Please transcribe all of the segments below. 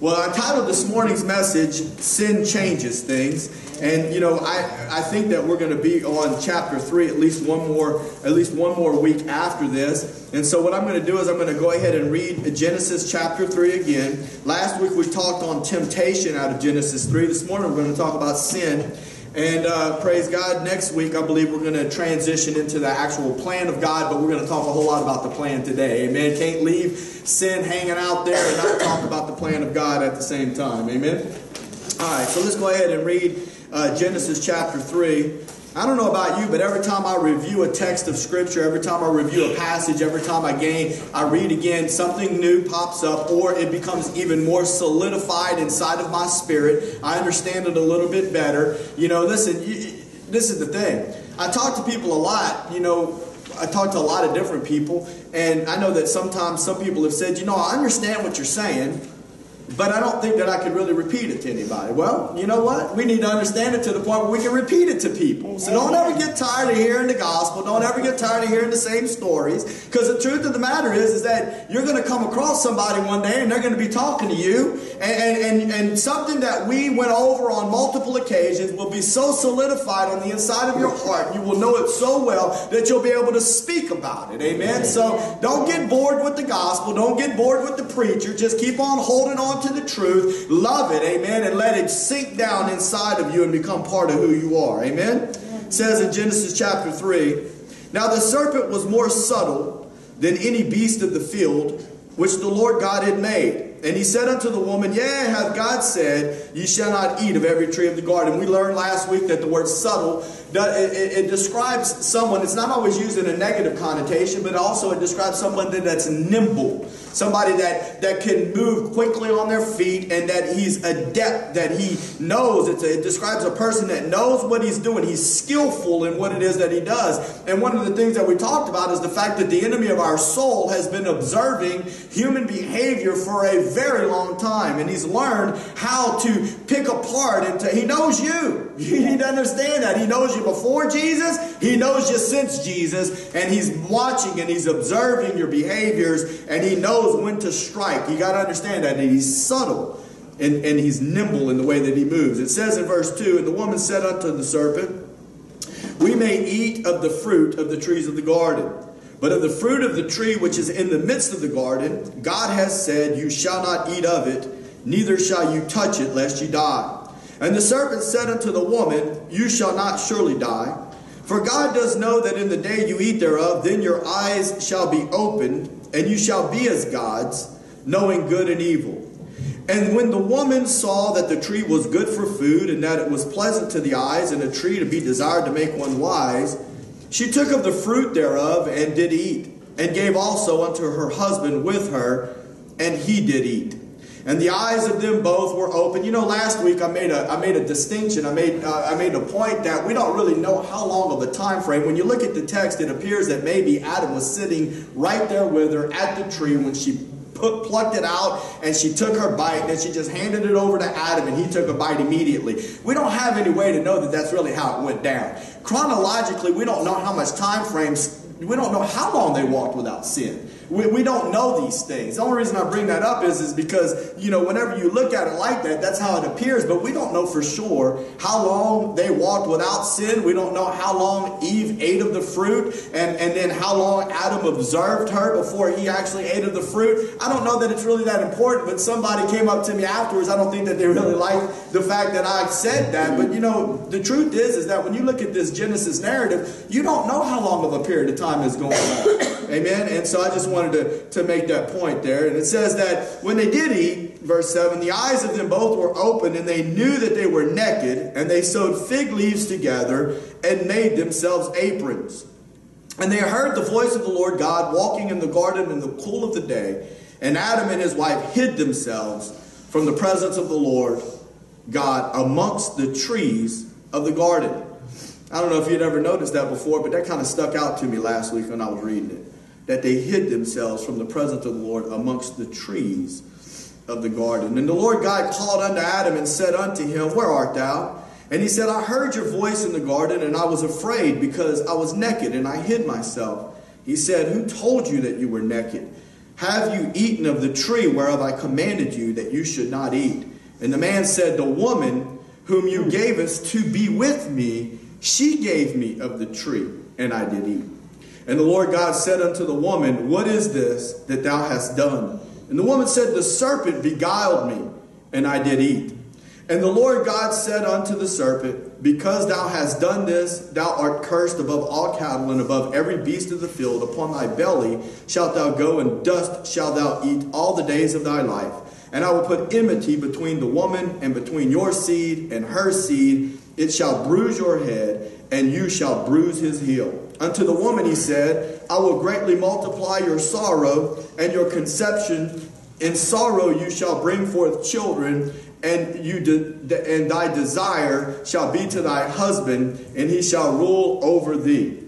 Well, I titled this morning's message, Sin Changes Things. And you know, I, I think that we're going to be on chapter three at least one more at least one more week after this. And so what I'm going to do is I'm going to go ahead and read Genesis chapter three again. Last week we talked on temptation out of Genesis three. This morning we're going to talk about sin. And uh, praise God, next week I believe we're going to transition into the actual plan of God, but we're going to talk a whole lot about the plan today. Amen. Can't leave sin hanging out there and not talk about the plan of God at the same time. Amen. All right, so let's go ahead and read uh, Genesis chapter 3. I don't know about you, but every time I review a text of Scripture, every time I review a passage, every time I gain, I read again, something new pops up, or it becomes even more solidified inside of my spirit. I understand it a little bit better. You know, listen, you, this is the thing. I talk to people a lot, you know, I talk to a lot of different people, and I know that sometimes some people have said, you know, I understand what you're saying, but I don't think that I could really repeat it to anybody. Well, you know what? We need to understand it to the point where we can repeat it to people. So don't ever get tired of hearing the gospel. Don't ever get tired of hearing the same stories. Because the truth of the matter is, is that you're going to come across somebody one day and they're going to be talking to you. And, and, and something that we went over on multiple occasions will be so solidified on the inside of your heart. You will know it so well that you'll be able to speak about it. Amen. So don't get bored with the gospel. Don't get bored with the preacher. Just keep on holding on to the truth, love it, amen, and let it sink down inside of you and become part of who you are, amen. It says in Genesis chapter 3 Now the serpent was more subtle than any beast of the field which the Lord God had made. And he said unto the woman, Yea, hath God said, Ye shall not eat of every tree of the garden. We learned last week that the word subtle, it, describes someone, it's not always used in a negative connotation, but also it describes someone that's nimble. Somebody that, that can move quickly on their feet and that he's adept, that he knows. A, it describes a person that knows what he's doing. He's skillful in what it is that he does. And one of the things that we talked about is the fact that the enemy of our soul has been observing human behavior for a very long time. And he's learned how to pick apart and to, he knows you. You need to understand that. He knows you before Jesus, he knows you since Jesus, and he's watching and he's observing your behaviors, and he knows when to strike. You got to understand that. And he's subtle and, and he's nimble in the way that he moves. It says in verse 2 And the woman said unto the serpent, We may eat of the fruit of the trees of the garden. But of the fruit of the tree which is in the midst of the garden, God has said, You shall not eat of it, neither shall you touch it, lest you die. And the serpent said unto the woman, You shall not surely die. For God does know that in the day you eat thereof, then your eyes shall be opened, and you shall be as gods, knowing good and evil. And when the woman saw that the tree was good for food, and that it was pleasant to the eyes, and a tree to be desired to make one wise, she took of the fruit thereof and did eat, and gave also unto her husband with her, and he did eat. And the eyes of them both were open. You know, last week I made a I made a distinction. I made uh, I made a point that we don't really know how long of a time frame. When you look at the text, it appears that maybe Adam was sitting right there with her at the tree when she put, plucked it out and she took her bite and she just handed it over to Adam and he took a bite immediately. We don't have any way to know that that's really how it went down. Chronologically, we don't know how much time frames. We don't know how long they walked without sin. We, we don't know these things. The only reason I bring that up is, is because, you know, whenever you look at it like that, that's how it appears, but we don't know for sure how long they walked without sin. We don't know how long Eve ate of the fruit and, and then how long Adam observed her before he actually ate of the fruit. I don't know that it's really that important, but somebody came up to me afterwards. I don't think that they really liked the fact that I said that, but you know, the truth is, is that when you look at this Genesis narrative, you don't know how long of a period of time is going on. Amen. And so I just wanted to, to make that point there. And it says that when they did eat, verse 7, the eyes of them both were open, and they knew that they were naked, and they sewed fig leaves together and made themselves aprons. And they heard the voice of the Lord God walking in the garden in the cool of the day. And Adam and his wife hid themselves from the presence of the Lord God amongst the trees of the garden. I don't know if you'd ever noticed that before, but that kind of stuck out to me last week when I was reading it that they hid themselves from the presence of the Lord amongst the trees of the garden. And the Lord God called unto Adam and said unto him, Where art thou? And he said, I heard your voice in the garden, and I was afraid because I was naked, and I hid myself. He said, Who told you that you were naked? Have you eaten of the tree whereof I commanded you that you should not eat? And the man said, The woman whom you gave us to be with me, she gave me of the tree, and I did eat. And the Lord God said unto the woman, What is this that thou hast done? And the woman said, The serpent beguiled me, and I did eat. And the Lord God said unto the serpent, Because thou hast done this, thou art cursed above all cattle and above every beast of the field. Upon thy belly shalt thou go, and dust shalt thou eat all the days of thy life. And I will put enmity between the woman and between your seed and her seed. It shall bruise your head, and you shall bruise his heel. Unto the woman he said, I will greatly multiply your sorrow and your conception. In sorrow you shall bring forth children and you de- and thy desire shall be to thy husband, and he shall rule over thee.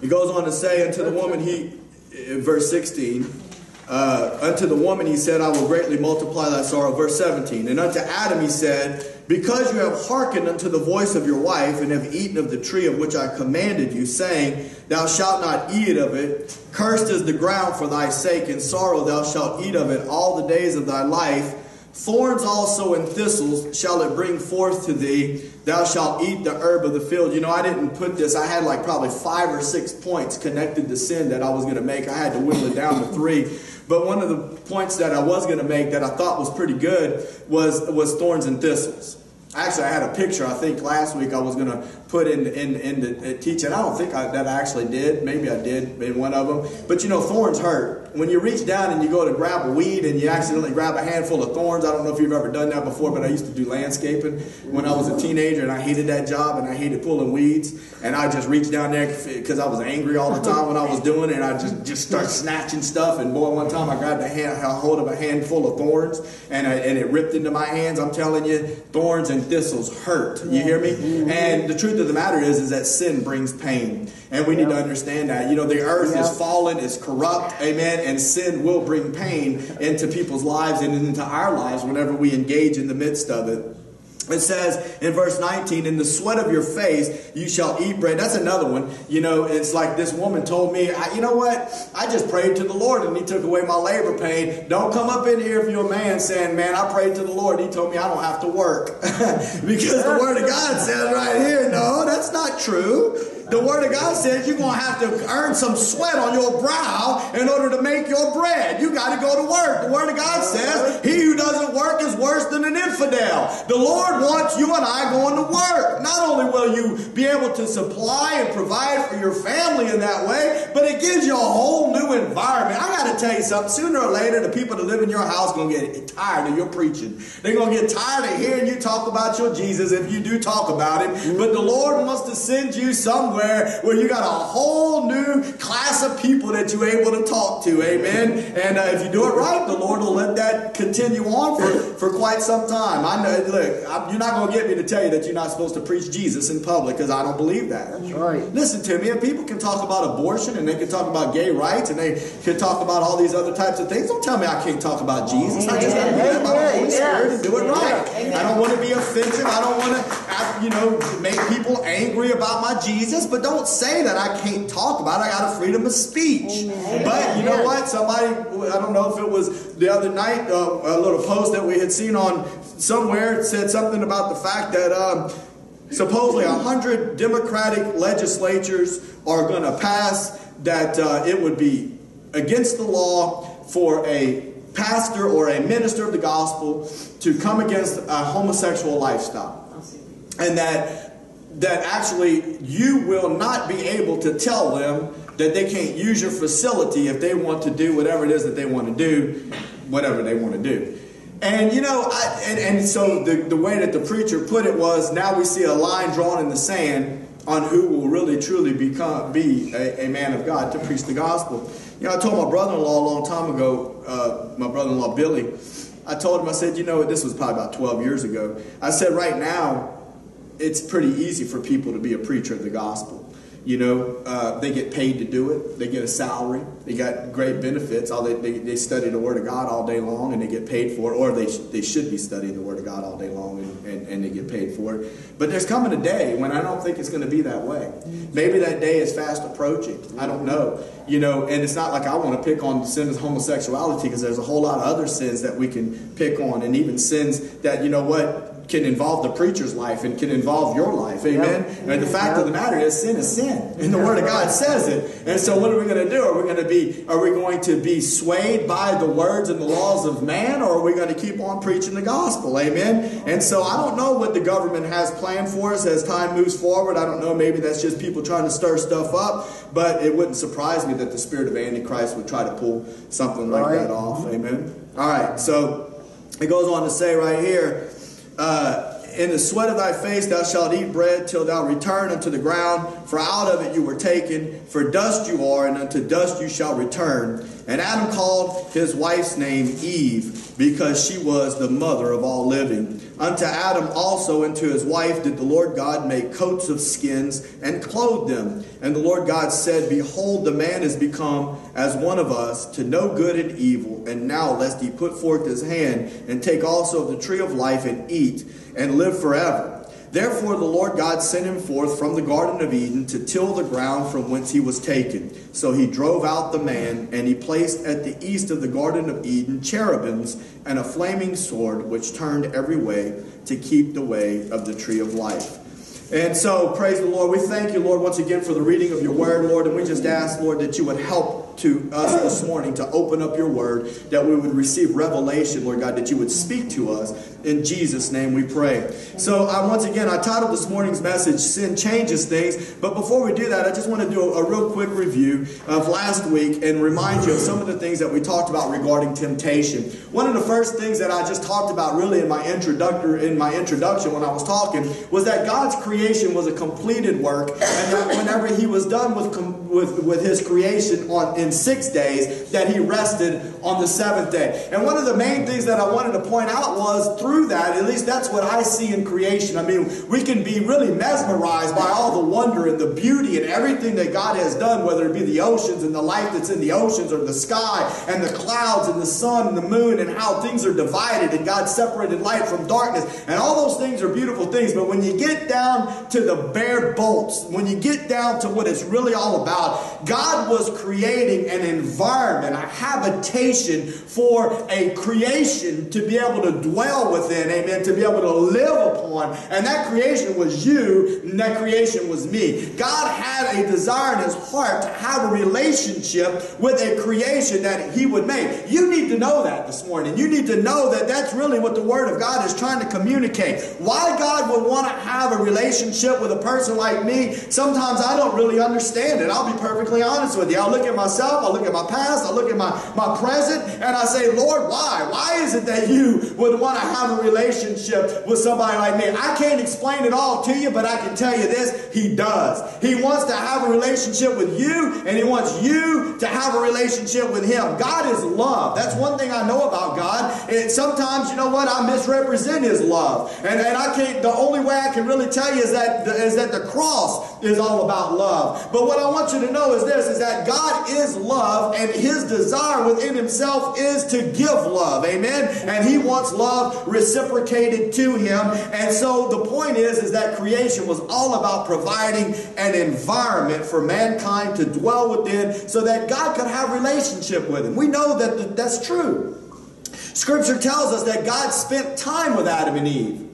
He goes on to say unto the woman, he, verse 16, uh, unto the woman he said, I will greatly multiply thy sorrow. Verse 17, and unto Adam he said, because you have hearkened unto the voice of your wife, and have eaten of the tree of which I commanded you, saying, Thou shalt not eat of it, cursed is the ground for thy sake, in sorrow thou shalt eat of it all the days of thy life. Thorns also and thistles shall it bring forth to thee. Thou shalt eat the herb of the field. You know, I didn't put this. I had like probably five or six points connected to sin that I was going to make. I had to whittle it down to three. But one of the points that I was going to make that I thought was pretty good was, was thorns and thistles. Actually, I had a picture. I think last week I was going to put in in, in the uh, teaching. I don't think I, that I actually did. Maybe I did in one of them. But you know, thorns hurt when you reach down and you go to grab a weed and you accidentally grab a handful of thorns, I don't know if you've ever done that before, but I used to do landscaping when I was a teenager and I hated that job and I hated pulling weeds. And I just reached down there because I was angry all the time when I was doing it and I just, just start snatching stuff. And boy, one time I grabbed a, hand, a hold of a handful of thorns and, I, and it ripped into my hands. I'm telling you, thorns and thistles hurt. You hear me? Mm-hmm. And the truth of the matter is, is that sin brings pain. And we need to understand that. You know, the earth is fallen, is corrupt, amen, and sin will bring pain into people's lives and into our lives whenever we engage in the midst of it. It says in verse 19, in the sweat of your face you shall eat bread. That's another one. You know, it's like this woman told me, you know what? I just prayed to the Lord and he took away my labor pain. Don't come up in here if you're a man saying, man, I prayed to the Lord. He told me I don't have to work. because the word of God says right here, no, that's not true. The Word of God says you're going to have to earn some sweat on your brow in order to make your bread. You got to go to work. The Word of God says he who doesn't work is worse than an infidel. The Lord wants you and I going to work. Not only will you be able to supply and provide for your family in that way, but it gives you a whole new environment. I got to tell you something. Sooner or later, the people that live in your house going to get tired of your preaching. They're going to get tired of hearing you talk about your Jesus if you do talk about him. But the Lord wants to send you somewhere somewhere where you got a whole new class of people that you're able to talk to. Amen. And uh, if you do it right, the Lord will let that continue on for, for quite some time. I know, look, I'm, you're not going to get me to tell you that you're not supposed to preach Jesus in public because I don't believe that. That's right. Listen to me. And people can talk about abortion and they can talk about gay rights and they can talk about all these other types of things. Don't tell me I can't talk about Jesus. I just got to be led by the Holy Spirit and do it right. I don't want to be offensive. I don't want to, you know, make people angry about my Jesus but don't say that I can't talk about it. I got a freedom of speech. Amen. But you know what? Somebody, I don't know if it was the other night, uh, a little post that we had seen on somewhere said something about the fact that um, supposedly 100 Democratic legislatures are going to pass that uh, it would be against the law for a pastor or a minister of the gospel to come against a homosexual lifestyle. And that that actually you will not be able to tell them that they can't use your facility if they want to do whatever it is that they want to do, whatever they want to do. And you know, I, and, and so the, the way that the preacher put it was now we see a line drawn in the sand on who will really truly become be a, a man of God to preach the gospel. You know, I told my brother-in-law a long time ago, uh, my brother-in-law Billy, I told him, I said, you know, this was probably about 12 years ago. I said, right now, it's pretty easy for people to be a preacher of the gospel. You know, uh, they get paid to do it. They get a salary. They got great benefits. All they, they, they, study the Word of God all day long and they get paid for it. Or they, sh- they should be studying the Word of God all day long and, and, and they get paid for it. But there's coming a day when I don't think it's going to be that way. Maybe that day is fast approaching. I don't know. You know, and it's not like I want to pick on the sin of homosexuality because there's a whole lot of other sins that we can pick on and even sins that, you know what, can involve the preacher's life and can involve your life. Amen. Yep. And the fact yep. of the matter is, sin is sin, and the Word of God says it. And so, what are we going to do? Are we going to be? Are we going to be swayed by the words and the laws of man, or are we going to keep on preaching the gospel? Amen. And so, I don't know what the government has planned for us as time moves forward. I don't know. Maybe that's just people trying to stir stuff up. But it wouldn't surprise me that the spirit of Antichrist would try to pull something like right. that off. Amen. All right. So it goes on to say right here uh, in the sweat of thy face thou shalt eat bread till thou return unto the ground, for out of it you were taken. For dust you are, and unto dust you shall return. And Adam called his wife's name Eve, because she was the mother of all living. Unto Adam also and to his wife did the Lord God make coats of skins and clothe them. And the Lord God said, Behold, the man is become as one of us to know good and evil. And now lest he put forth his hand and take also of the tree of life and eat and live forever. Therefore, the Lord God sent him forth from the Garden of Eden to till the ground from whence he was taken. So he drove out the man, and he placed at the east of the Garden of Eden cherubims and a flaming sword which turned every way to keep the way of the tree of life. And so, praise the Lord. We thank you, Lord, once again for the reading of your word, Lord. And we just ask, Lord, that you would help to us this morning to open up your word, that we would receive revelation, Lord God, that you would speak to us. In Jesus' name we pray. So, I, once again, I titled this morning's message, Sin Changes Things. But before we do that, I just want to do a, a real quick review of last week and remind you of some of the things that we talked about regarding temptation. One of the first things that I just talked about really in my introductor, in my introduction when I was talking was that God's creation was a completed work, and that whenever He was done with with, with His creation on in six days, that He rested on the seventh day. And one of the main things that I wanted to point out was through that, at least that's what I see in creation. I mean, we can be really mesmerized by all the wonder and the beauty and everything that God has done, whether it be the oceans and the life that's in the oceans or the sky and the clouds and the sun and the moon and how things are divided and God separated light from darkness. And all those things are beautiful things. But when you get down to the bare bolts, when you get down to what it's really all about, God was creating an environment, a habitation for a creation to be able to dwell within, amen, to be able to live upon. And that creation was you, and that creation was me. God had a desire in his heart to have a relationship with a creation that he would make. You need to know that this morning. You need to know that that's really what the Word of God is trying to communicate. Why God would want to have a relationship with a person like me, sometimes I don't really understand it. I'll be perfectly honest with you. I'll look at myself, I'll look at my past, I'll look at my, my present, and I say, Lord, why? Why is it that you would want to have relationship with somebody like me? I can't explain it all to you, but I can tell you this He does. He wants to have a relationship with you, and He wants you to have a relationship with Him. God is love. That's one thing I know about God. And sometimes, you know what, I misrepresent His love. And, and I can't, the only way I can really tell you is that, is that the cross is all about love. But what I want you to know is this, is that God is love, and His desire within Himself is to give love. Amen? And He wants love reciprocated to Him. And so the point is, is that creation was all about providing an environment for mankind to dwell within so that God could have relationship with Him. We know that that's true. Scripture tells us that God spent time with Adam and Eve.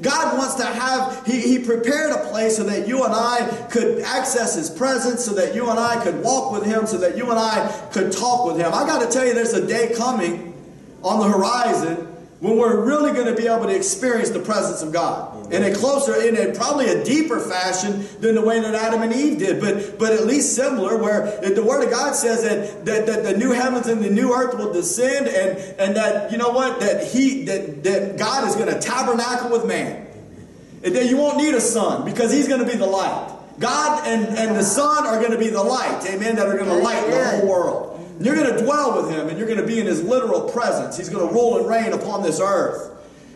God wants to have, he, he prepared a place so that you and I could access His presence, so that you and I could walk with Him, so that you and I could talk with Him. I got to tell you, there's a day coming on the horizon when we're really going to be able to experience the presence of God in a closer, in a probably a deeper fashion than the way that Adam and Eve did, but but at least similar. Where the Word of God says that that, that the new heavens and the new earth will descend, and and that you know what that He that that God is going to tabernacle with man, and that you won't need a sun because He's going to be the light. God and, and the Son are going to be the light, amen, that are going to light the whole world. You're going to dwell with him and you're going to be in his literal presence. He's going to rule and reign upon this earth.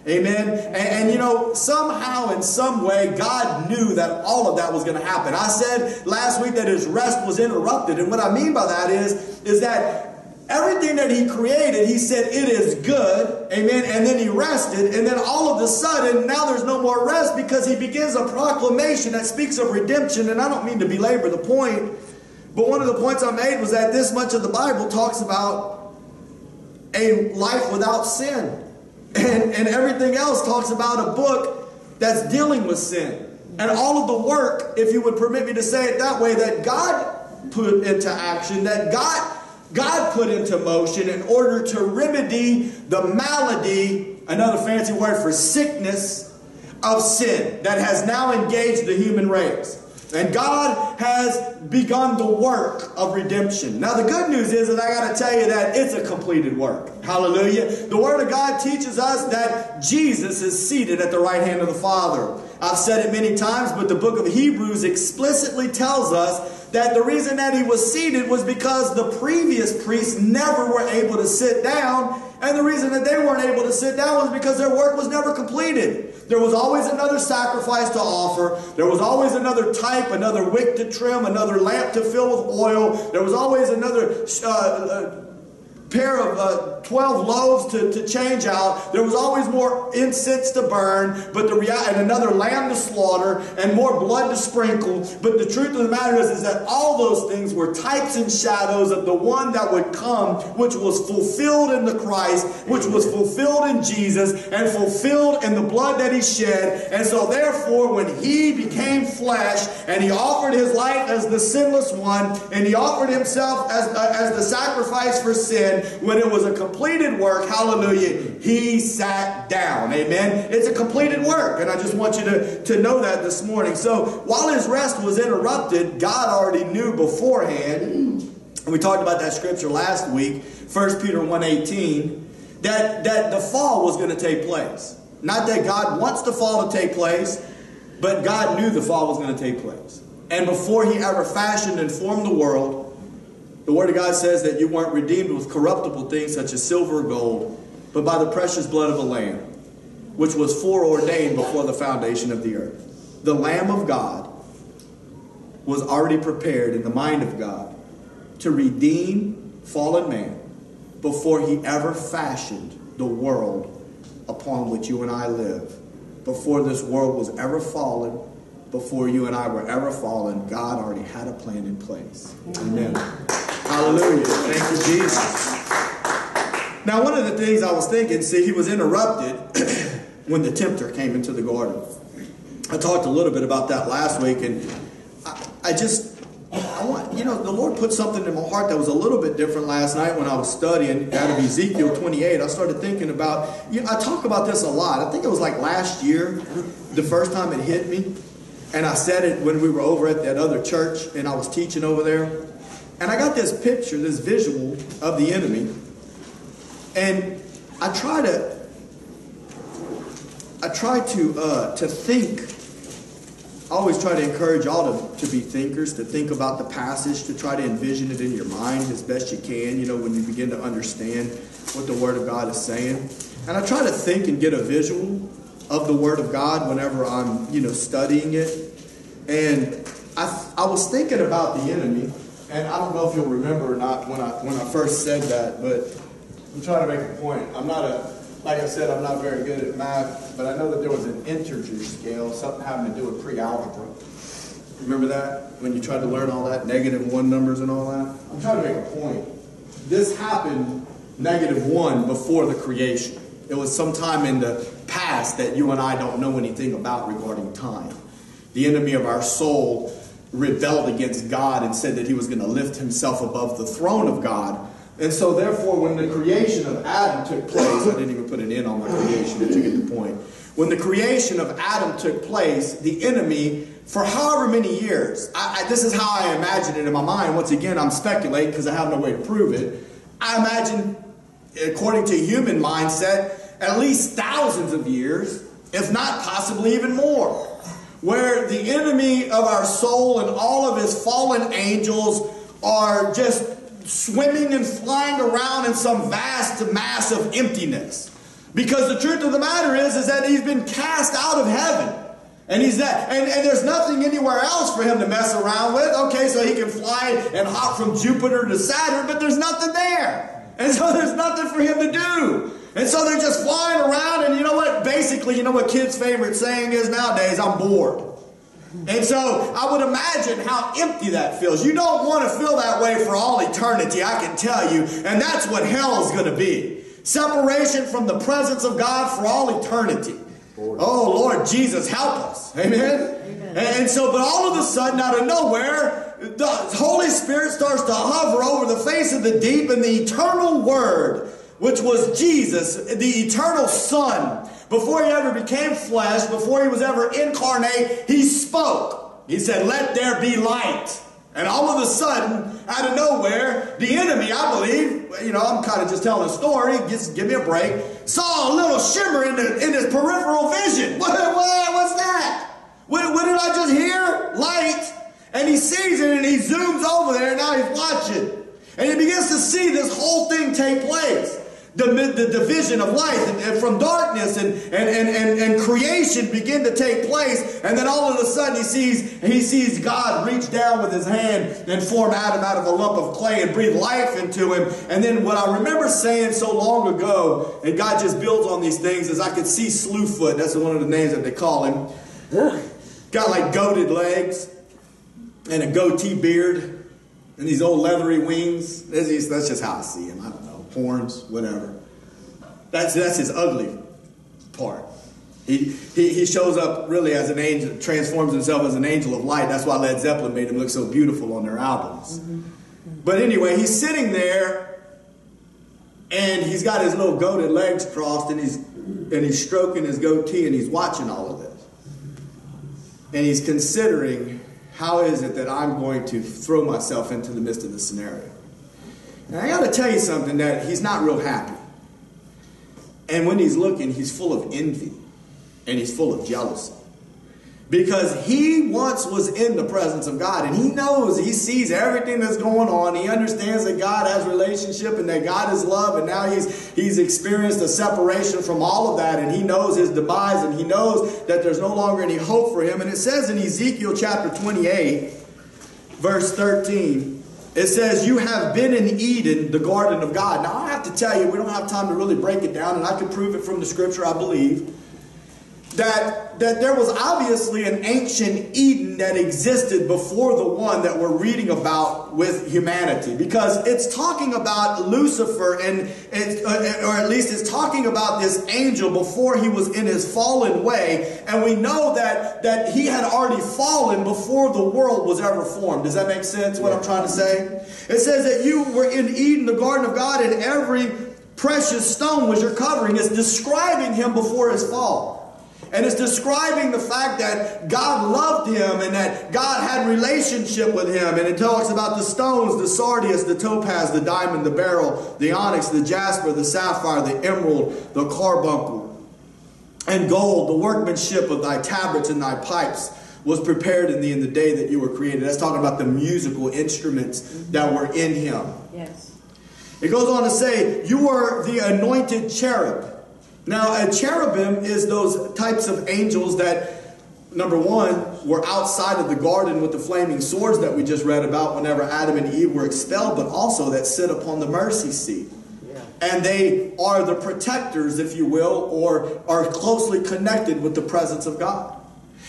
Amen. And, and, you know, somehow, in some way, God knew that all of that was going to happen. I said last week that his rest was interrupted. And what I mean by that is, is that everything that he created, he said, it is good. Amen. And then he rested. And then all of a sudden, now there's no more rest because he begins a proclamation that speaks of redemption. And I don't mean to belabor the point, but one of the points I made was that this much of the Bible talks about a life without sin. And, and everything else talks about a book that's dealing with sin. And all of the work, if you would permit me to say it that way, that God put into action, that God, God put into motion in order to remedy the malady, another fancy word for sickness, of sin that has now engaged the human race. And God has begun the work of redemption. Now, the good news is that I got to tell you that it's a completed work. Hallelujah. The Word of God teaches us that Jesus is seated at the right hand of the Father. I've said it many times, but the book of Hebrews explicitly tells us that the reason that he was seated was because the previous priests never were able to sit down. And the reason that they weren't able to sit down was because their work was never completed. There was always another sacrifice to offer. There was always another type, another wick to trim, another lamp to fill with oil. There was always another uh, uh, pair of uh, 12 loaves to, to change out. There was always more incense to burn, but the rea- and another lamb to slaughter, and more blood to sprinkle. But the truth of the matter is, is that all those things were types and shadows of the one that would come, which was fulfilled in the Christ, which was fulfilled in Jesus, and fulfilled in the blood that he shed. And so, therefore, when he became flesh and he offered his life as the sinless one, and he offered himself as, uh, as the sacrifice for sin, when it was a completed work, hallelujah, he sat down. Amen. It's a completed work. And I just want you to, to know that this morning. So while his rest was interrupted, God already knew beforehand, and we talked about that scripture last week, 1 Peter 1.18, that, that the fall was going to take place. Not that God wants the fall to take place, but God knew the fall was going to take place. And before he ever fashioned and formed the world, the Word of God says that you weren't redeemed with corruptible things such as silver or gold, but by the precious blood of a lamb, which was foreordained before the foundation of the earth. The Lamb of God was already prepared in the mind of God to redeem fallen man before he ever fashioned the world upon which you and I live. Before this world was ever fallen, before you and I were ever fallen, God already had a plan in place. Amen. Hallelujah. Thank you, Jesus. Now, one of the things I was thinking, see, he was interrupted when the tempter came into the garden. I talked a little bit about that last week, and I, I just, I want, you know, the Lord put something in my heart that was a little bit different last night when I was studying out of Ezekiel 28. I started thinking about, you know, I talk about this a lot. I think it was like last year, the first time it hit me. And I said it when we were over at that other church and I was teaching over there. And I got this picture, this visual of the enemy. And I try to, I try to, uh, to think. I always try to encourage y'all to, to be thinkers, to think about the passage, to try to envision it in your mind as best you can, you know, when you begin to understand what the Word of God is saying. And I try to think and get a visual of the Word of God whenever I'm, you know, studying it. And I, I was thinking about the enemy and I don't know if you'll remember or not when I when I first said that, but I'm trying to make a point. I'm not a like I said, I'm not very good at math, but I know that there was an integer scale, something having to do with pre-algebra. Remember that? When you tried to learn all that, negative one numbers and all that? I'm trying to make a point. This happened negative one before the creation. It was sometime in the past that you and I don't know anything about regarding time. The enemy of our soul rebelled against God and said that he was going to lift himself above the throne of God. And so, therefore, when the creation of Adam took place, I didn't even put an in on my creation to get the point. When the creation of Adam took place, the enemy, for however many years, I, I, this is how I imagine it in my mind. Once again, I'm speculating because I have no way to prove it. I imagine, according to human mindset, at least thousands of years, if not possibly even more where the enemy of our soul and all of his fallen angels are just swimming and flying around in some vast mass of emptiness. Because the truth of the matter is, is that he's been cast out of heaven. And he's that, and, and there's nothing anywhere else for him to mess around with. Okay, so he can fly and hop from Jupiter to Saturn, but there's nothing there. And so there's nothing for him to do. And so they're just flying around, and you know what? Basically, you know what kids' favorite saying is nowadays? I'm bored. And so I would imagine how empty that feels. You don't want to feel that way for all eternity, I can tell you. And that's what hell is going to be separation from the presence of God for all eternity. Oh, Lord Jesus, help us. Amen? Amen. And so, but all of a sudden, out of nowhere, the Holy Spirit starts to hover over the face of the deep, and the eternal Word, which was Jesus, the eternal Son, before he ever became flesh, before he was ever incarnate, he spoke. He said, Let there be light. And all of a sudden, out of nowhere, the enemy, I believe, you know, I'm kind of just telling a story, just give me a break, saw a little shimmer in, the, in his peripheral vision. What, what, what's that? What, what did I just hear? Light. And he sees it and he zooms over there and now he's watching. And he begins to see this whole thing take place the, the division of light and, and from darkness and, and, and, and, and creation begin to take place. And then all of a sudden he sees, he sees God reach down with his hand and form Adam out of a lump of clay and breathe life into him. And then what I remember saying so long ago, and God just builds on these things, is I could see Slewfoot. That's one of the names that they call him. Got like goated legs and a goatee beard and these old leathery wings. That's just, that's just how I see him. I horns, whatever. That's, that's his ugly part. He, he, he shows up really as an angel, transforms himself as an angel of light. That's why Led Zeppelin made him look so beautiful on their albums. Mm-hmm. But anyway, he's sitting there and he's got his little goated legs crossed and he's, and he's stroking his goatee and he's watching all of this. And he's considering how is it that I'm going to throw myself into the midst of this scenario. And I got to tell you something that he's not real happy. And when he's looking, he's full of envy and he's full of jealousy. Because he once was in the presence of God and he knows, he sees everything that's going on. He understands that God has relationship and that God is love. And now he's, he's experienced a separation from all of that. And he knows his demise and he knows that there's no longer any hope for him. And it says in Ezekiel chapter 28, verse 13, it says, You have been in Eden, the garden of God. Now, I have to tell you, we don't have time to really break it down, and I can prove it from the scripture, I believe that, that there was obviously an ancient Eden that existed before the one that we're reading about with humanity. Because it's talking about Lucifer, and it, uh, or at least it's talking about this angel before he was in his fallen way. And we know that, that he had already fallen before the world was ever formed. Does that make sense, what I'm trying to say? It says that you were in Eden, the garden of God, and every precious stone was your covering. It's describing him before his fall. And it's describing the fact that God loved him and that God had relationship with him. And it talks about the stones, the sardius, the topaz, the diamond, the beryl, the onyx, the jasper, the sapphire, the emerald, the carbuncle, and gold, the workmanship of thy tabrets and thy pipes was prepared in thee in the day that you were created. That's talking about the musical instruments that were in him. Yes. It goes on to say, You were the anointed cherub. Now, a cherubim is those types of angels that, number one, were outside of the garden with the flaming swords that we just read about whenever Adam and Eve were expelled, but also that sit upon the mercy seat. And they are the protectors, if you will, or are closely connected with the presence of God.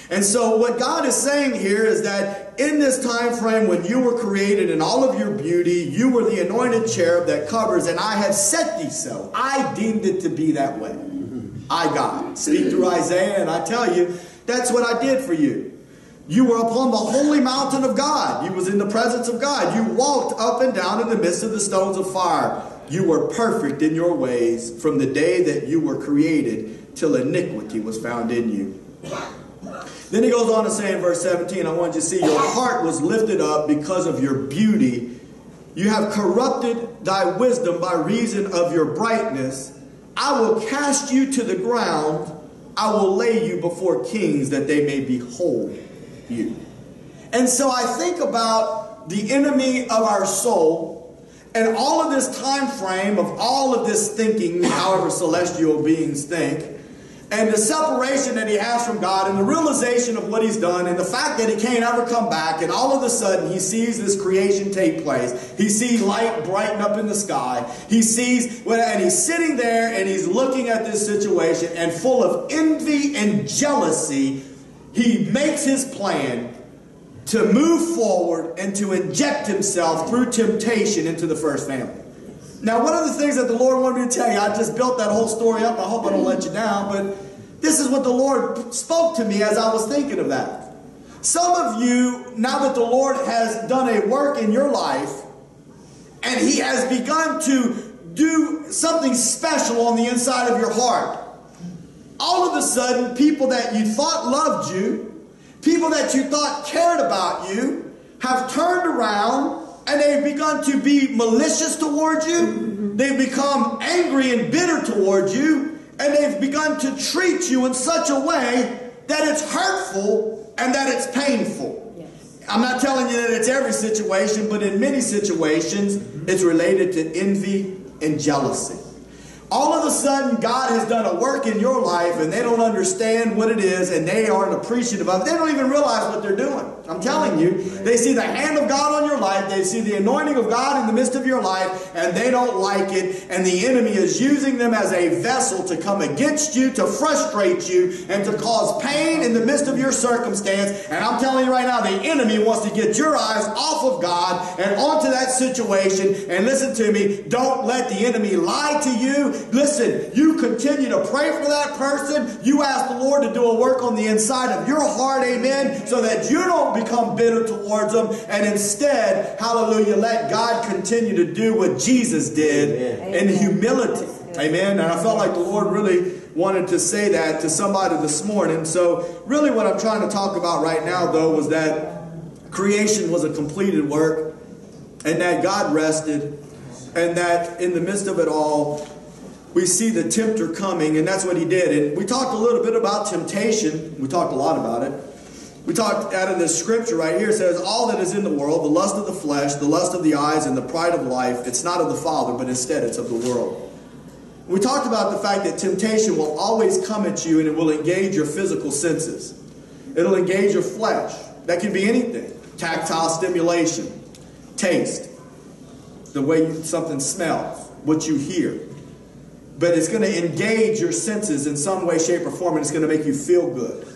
And so what God is saying here is that in this time frame when you were created in all of your beauty, you were the anointed cherub that covers, and I have set thee so. I deemed it to be that way. I God. Speak through Isaiah, and I tell you, that's what I did for you. You were upon the holy mountain of God. You was in the presence of God. You walked up and down in the midst of the stones of fire. You were perfect in your ways from the day that you were created till iniquity was found in you. Then he goes on to say in verse 17, I want you to see your heart was lifted up because of your beauty. You have corrupted thy wisdom by reason of your brightness. I will cast you to the ground. I will lay you before kings that they may behold you. And so I think about the enemy of our soul And all of this time frame of all of this thinking, however celestial beings think, and the separation that he has from God and the realization of what he's done and the fact that he can't ever come back and all of a sudden he sees this creation take place. He sees light brighten up in the sky. He sees and he's sitting there and he's looking at this situation and full of envy and jealousy, he makes his plan to move forward and to inject himself through temptation into the first family. Now, one of the things that the Lord wanted me to tell you, I just built that whole story up. I hope I don't let you down, but this is what the Lord spoke to me as I was thinking of that. Some of you, now that the Lord has done a work in your life, and He has begun to do something special on the inside of your heart, all of a sudden, people that you thought loved you, people that you thought cared about you, have turned around and they've begun to be malicious towards you. They've become angry and bitter towards you. And they've begun to treat you in such a way that it's hurtful and that it's painful. Yes. I'm not telling you that it's every situation, but in many situations, it's related to envy and jealousy. All of a sudden, God has done a work in your life and they don't understand what it is and they aren't appreciative of it. They don't even realize what they're doing. I'm telling you, they see the hand of God on your life, they see the anointing of God in the midst of your life, and they don't like it. And the enemy is using them as a vessel to come against you, to frustrate you, and to cause pain in the midst of your circumstance. And I'm telling you right now, the enemy wants to get your eyes off of God and onto that situation. And listen to me, don't let the enemy lie to you. Listen, you continue to pray for that person. You ask the Lord to do a work on the inside of your heart, amen, so that you don't become bitter towards them. And instead, hallelujah, let God continue to do what Jesus did Amen. in humility. Amen. And I felt like the Lord really wanted to say that to somebody this morning. So, really, what I'm trying to talk about right now, though, was that creation was a completed work and that God rested, and that in the midst of it all, we see the tempter coming, and that's what he did. And we talked a little bit about temptation. We talked a lot about it. We talked out of this scripture right here. Says, All that is in the world, the lust of the flesh, the lust of the eyes, and the pride of life, it's not of the Father, but instead it's of the world. We talked about the fact that temptation will always come at you and it will engage your physical senses. It'll engage your flesh. That can be anything tactile stimulation, taste, the way something smells, what you hear. But it's going to engage your senses in some way, shape, or form, and it's going to make you feel good.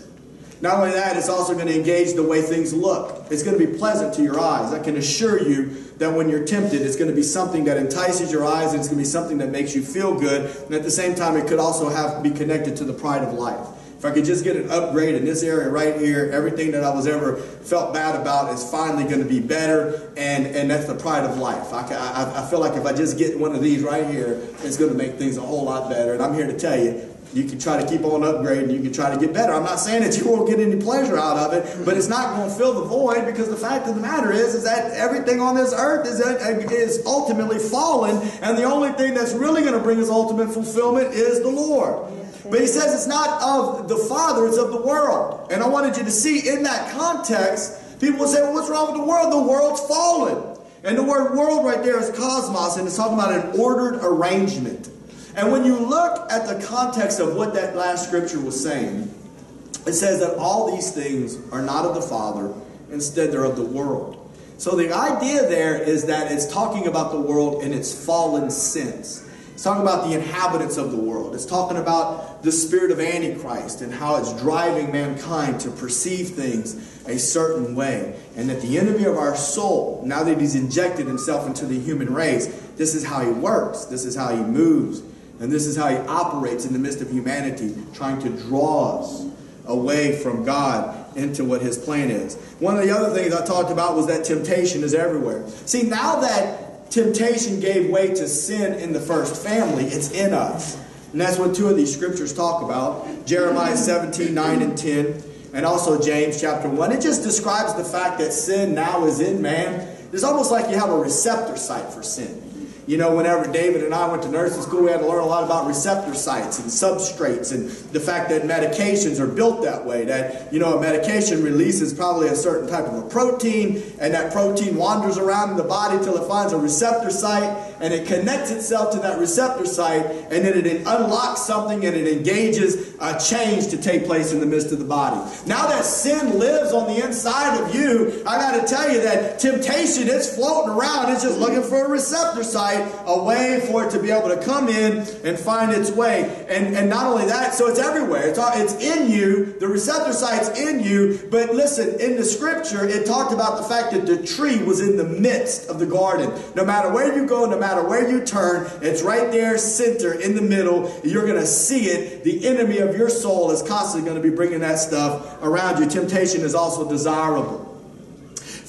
Not only that, it's also going to engage the way things look. It's going to be pleasant to your eyes. I can assure you that when you're tempted, it's going to be something that entices your eyes. and It's going to be something that makes you feel good. And at the same time, it could also have be connected to the pride of life. If I could just get an upgrade in this area right here, everything that I was ever felt bad about is finally going to be better, and, and that's the pride of life. I, I, I feel like if I just get one of these right here, it's going to make things a whole lot better. And I'm here to tell you, you can try to keep on upgrading. You can try to get better. I'm not saying that you won't get any pleasure out of it, but it's not going to fill the void because the fact of the matter is, is that everything on this earth is, is ultimately fallen, and the only thing that's really going to bring us ultimate fulfillment is the Lord. But he says it's not of the Father, it's of the world. And I wanted you to see in that context, people say, well, what's wrong with the world? The world's fallen. And the word world right there is cosmos, and it's talking about an ordered arrangement. And when you look at the context of what that last scripture was saying, it says that all these things are not of the Father, instead, they're of the world. So the idea there is that it's talking about the world in its fallen sense. It's talking about the inhabitants of the world. It's talking about the spirit of Antichrist and how it's driving mankind to perceive things a certain way. And that the enemy of our soul, now that he's injected himself into the human race, this is how he works, this is how he moves. And this is how he operates in the midst of humanity, trying to draw us away from God into what his plan is. One of the other things I talked about was that temptation is everywhere. See, now that temptation gave way to sin in the first family, it's in us. And that's what two of these scriptures talk about Jeremiah 17, 9 and 10, and also James chapter 1. It just describes the fact that sin now is in man. It's almost like you have a receptor site for sin. You know, whenever David and I went to nursing school, we had to learn a lot about receptor sites and substrates and the fact that medications are built that way. That, you know, a medication releases probably a certain type of a protein, and that protein wanders around in the body till it finds a receptor site and it connects itself to that receptor site and then it unlocks something and it engages a change to take place in the midst of the body. Now that sin lives on the inside of you, I got to tell you that temptation is floating around. It's just looking for a receptor site, a way for it to be able to come in and find its way. And, and not only that, so it's everywhere. It's, all, it's in you. The receptor site's in you. But listen, in the scripture, it talked about the fact that the tree was in the midst of the garden. No matter where you go, no matter where you turn, it's right there, center, in the middle. You're going to see it. The enemy of your soul is constantly going to be bringing that stuff around you. Temptation is also desirable.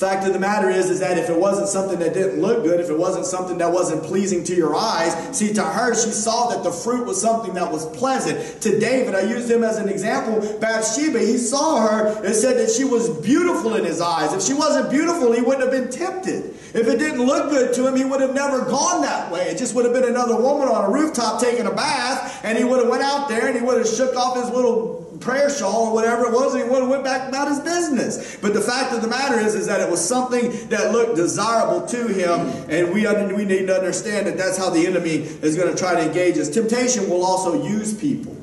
Fact of the matter is, is that if it wasn't something that didn't look good, if it wasn't something that wasn't pleasing to your eyes, see, to her, she saw that the fruit was something that was pleasant. To David, I used him as an example, Bathsheba, he saw her and said that she was beautiful in his eyes. If she wasn't beautiful, he wouldn't have been tempted. If it didn't look good to him, he would have never gone that way. It just would have been another woman on a rooftop taking a bath, and he would have went out there and he would have shook off his little prayer shawl or whatever it was, and he would have went back about his business. But the fact of the matter is, is that it was something that looked desirable to him, and we, we need to understand that that's how the enemy is going to try to engage us. Temptation will also use people.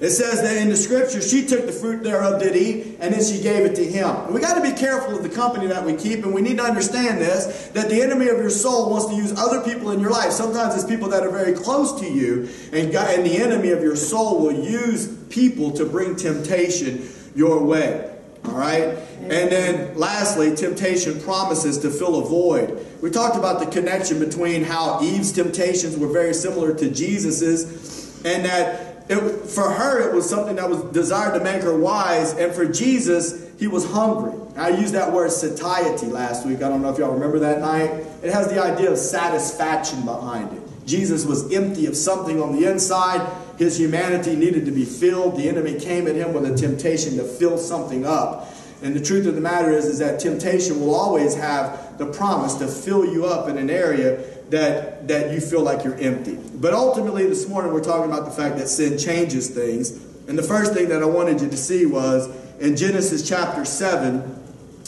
It says that in the scripture, she took the fruit thereof, did eat, and then she gave it to him. And we got to be careful of the company that we keep, and we need to understand this that the enemy of your soul wants to use other people in your life. Sometimes it's people that are very close to you, and, God, and the enemy of your soul will use people to bring temptation your way. All right? And then lastly, temptation promises to fill a void. We talked about the connection between how Eve's temptations were very similar to Jesus's, and that it, for her, it was something that was desired to make her wise, and for Jesus, he was hungry. I used that word satiety last week. I don't know if y'all remember that night. It has the idea of satisfaction behind it. Jesus was empty of something on the inside. His humanity needed to be filled. The enemy came at him with a temptation to fill something up. And the truth of the matter is, is that temptation will always have the promise to fill you up in an area that, that you feel like you're empty. But ultimately, this morning, we're talking about the fact that sin changes things. And the first thing that I wanted you to see was in Genesis chapter 7,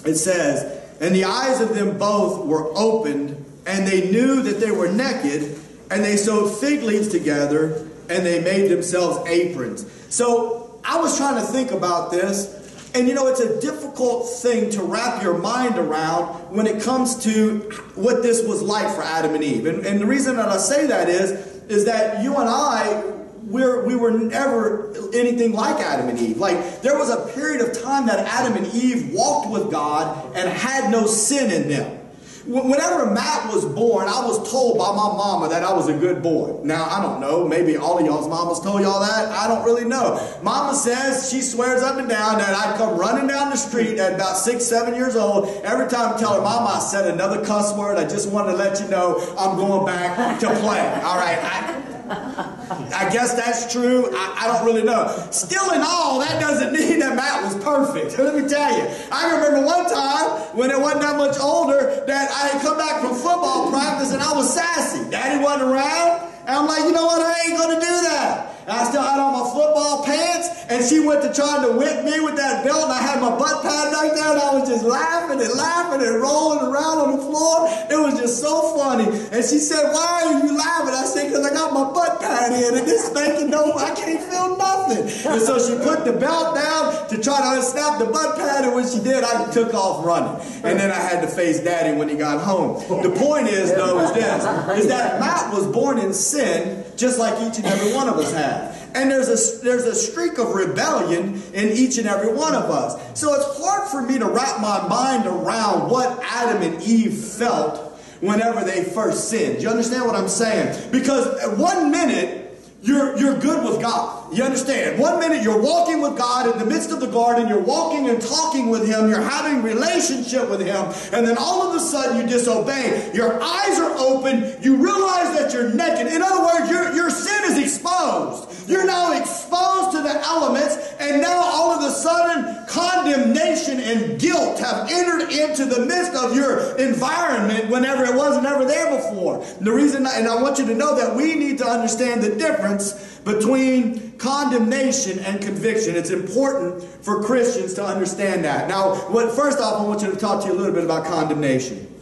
it says, And the eyes of them both were opened, and they knew that they were naked, and they sewed fig leaves together, and they made themselves aprons. So I was trying to think about this. And you know, it's a difficult thing to wrap your mind around when it comes to what this was like for Adam and Eve. And, and the reason that I say that is, is that you and I, we're, we were never anything like Adam and Eve. Like, there was a period of time that Adam and Eve walked with God and had no sin in them. Whenever Matt was born, I was told by my mama that I was a good boy. Now, I don't know. Maybe all of y'all's mamas told y'all that. I don't really know. Mama says, she swears up and down that I'd come running down the street at about six, seven years old. Every time I tell her, Mama, I said another cuss word. I just wanted to let you know I'm going back to play. All right. I, I guess that's true. I, I, don't really know. Still, in all, that doesn't mean that Matt was perfect. Let me tell you. I remember one time when it wasn't that much older that I had come back from football practice and I was sassy. Daddy wasn't around. And I'm like, you know what? I ain't going to do that. And I still had on my football pants, and she went to trying to whip me with that belt, and I had my butt pad right there, and I was just laughing and laughing and rolling around on the floor. It was just so funny. And she said, why are you laughing? I said, because I got my butt pad in, and it's making no, I can't feel nothing. And so she put the belt down to try to unsnap the butt pad, and when she did, I took off running. And then I had to face daddy when he got home. The point is, though, is this, is that Matt was born in sin, just like each and every one of us have. And there's a, there's a streak of rebellion in each and every one of us. So it's hard for me to wrap my mind around what Adam and Eve felt whenever they first sinned. You understand what I'm saying? Because at one minute, you're, you're good with God. You understand? One minute you're walking with God in the midst of the garden, you're walking and talking with Him, you're having relationship with Him, and then all of a sudden you disobey. Your eyes are open, you realize that you're naked. In other words, your, your sin is exposed. You're now exposed to the elements, and now all of a sudden condemnation and guilt have entered into the midst of your environment whenever it wasn't ever there before. And the reason, and I want you to know that we need to understand the difference between condemnation and conviction. It's important for Christians to understand that. Now, what, first off, I want you to talk to you a little bit about condemnation.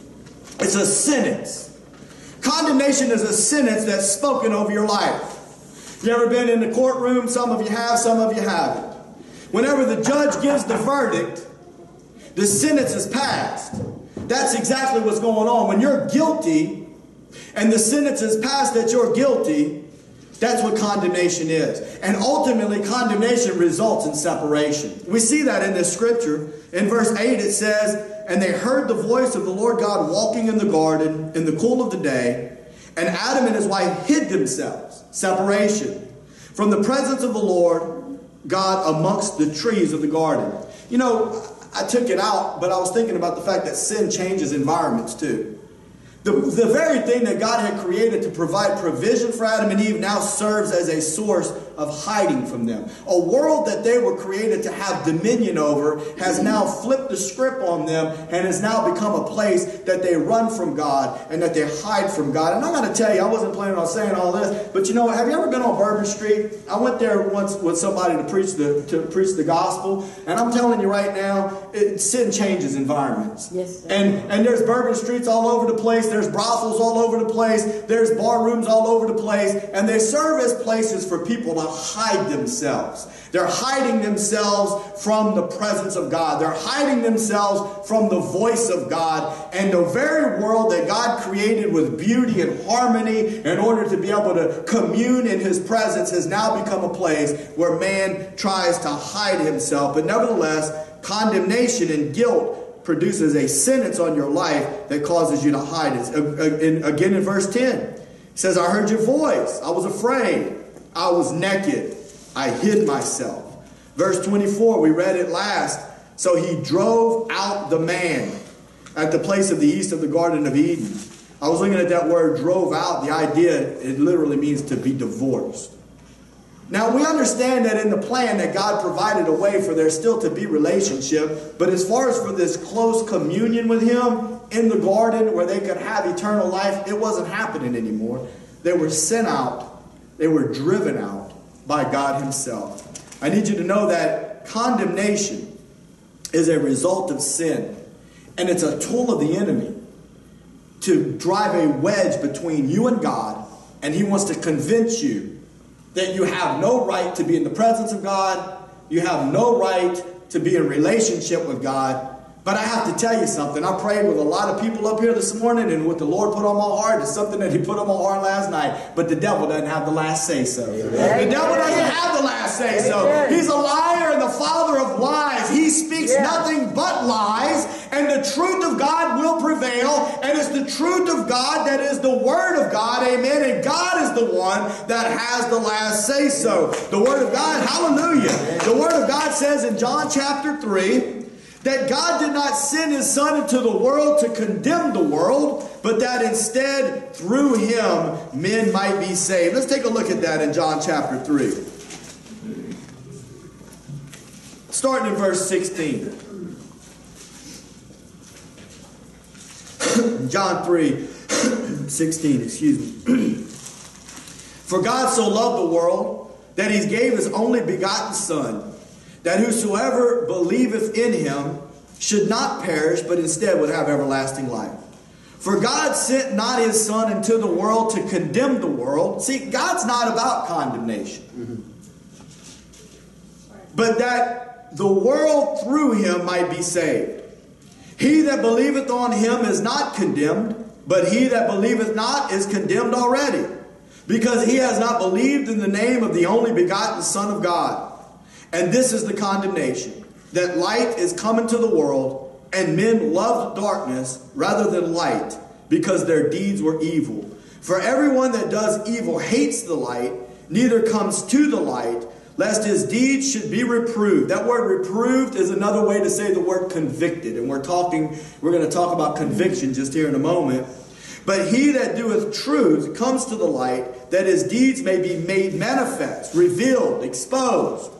It's a sentence. Condemnation is a sentence that's spoken over your life. You ever been in the courtroom? Some of you have, some of you haven't. Whenever the judge gives the verdict, the sentence is passed. That's exactly what's going on. When you're guilty and the sentence is passed that you're guilty, that's what condemnation is. And ultimately, condemnation results in separation. We see that in this scripture. In verse 8, it says, And they heard the voice of the Lord God walking in the garden in the cool of the day, and Adam and his wife hid themselves, separation, from the presence of the Lord God amongst the trees of the garden. You know, I took it out, but I was thinking about the fact that sin changes environments too. The, the very thing that God had created to provide provision for Adam and Eve now serves as a source of hiding from them. A world that they were created to have dominion over has now flipped the script on them and has now become a place that they run from God and that they hide from God. And I'm going to tell you, I wasn't planning on saying all this, but you know what? Have you ever been on Bourbon Street? I went there once with somebody to preach the to preach the gospel, and I'm telling you right now, it, sin changes environments. Yes. Sir. And and there's Bourbon Streets all over the place. There's brothels all over the place. There's bar rooms all over the place. And they serve as places for people to hide themselves. They're hiding themselves from the presence of God. They're hiding themselves from the voice of God. And the very world that God created with beauty and harmony in order to be able to commune in His presence has now become a place where man tries to hide himself. But nevertheless, condemnation and guilt produces a sentence on your life that causes you to hide it. Again in verse 10, it says, I heard your voice. I was afraid. I was naked. I hid myself. Verse 24, we read it last. So he drove out the man at the place of the east of the Garden of Eden. I was looking at that word drove out. The idea, it literally means to be divorced. Now, we understand that in the plan that God provided a way for there still to be relationship, but as far as for this close communion with Him in the garden where they could have eternal life, it wasn't happening anymore. They were sent out, they were driven out by God Himself. I need you to know that condemnation is a result of sin, and it's a tool of the enemy to drive a wedge between you and God, and He wants to convince you that you have no right to be in the presence of God, you have no right to be in relationship with God. But I have to tell you something. I prayed with a lot of people up here this morning, and what the Lord put on my heart is something that He put on my heart last night. But the devil doesn't have the last say so. The devil doesn't have the last say so. He's a liar and the father of lies. He speaks yeah. nothing but lies, and the truth of God will prevail. And it's the truth of God that is the Word of God. Amen. And God is the one that has the last say so. The Word of God, hallelujah. The Word of God says in John chapter 3, that God did not send his son into the world to condemn the world, but that instead through him men might be saved. Let's take a look at that in John chapter 3. Starting in verse 16. John 3 16, excuse me. For God so loved the world that he gave his only begotten Son that whosoever believeth in him should not perish, but instead would have everlasting life. For God sent not his Son into the world to condemn the world. See, God's not about condemnation. But that the world through him might be saved. He that believeth on him is not condemned, but he that believeth not is condemned already, because he has not believed in the name of the only begotten Son of God. And this is the condemnation that light is come into the world, and men loved darkness rather than light because their deeds were evil. For everyone that does evil hates the light, neither comes to the light, lest his deeds should be reproved. That word reproved is another way to say the word convicted. And we're talking, we're going to talk about conviction just here in a moment. But he that doeth truth comes to the light, that his deeds may be made manifest, revealed, exposed.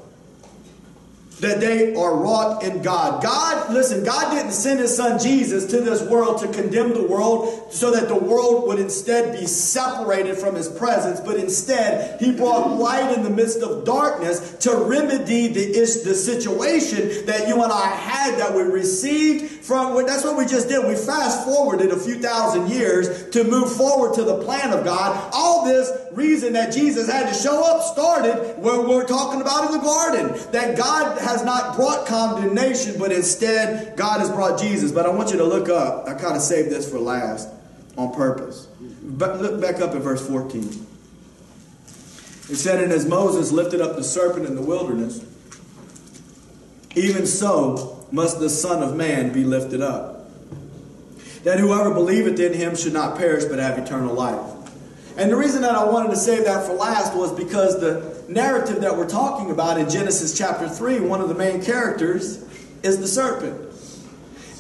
That they are wrought in God. God, listen, God didn't send his son Jesus to this world to condemn the world so that the world would instead be separated from his presence, but instead he brought light in the midst of darkness to remedy the, is the situation that you and I had that we received from, that's what we just did. We fast forwarded a few thousand years to move forward to the plan of God. All this reason that Jesus had to show up started where we're talking about in the garden, that God has not brought condemnation, but instead God has brought Jesus. But I want you to look up. I kind of saved this for last on purpose. But look back up at verse 14. It said, And as Moses lifted up the serpent in the wilderness, even so must the Son of Man be lifted up. That whoever believeth in him should not perish but have eternal life. And the reason that I wanted to save that for last was because the narrative that we're talking about in Genesis chapter 3, one of the main characters is the serpent.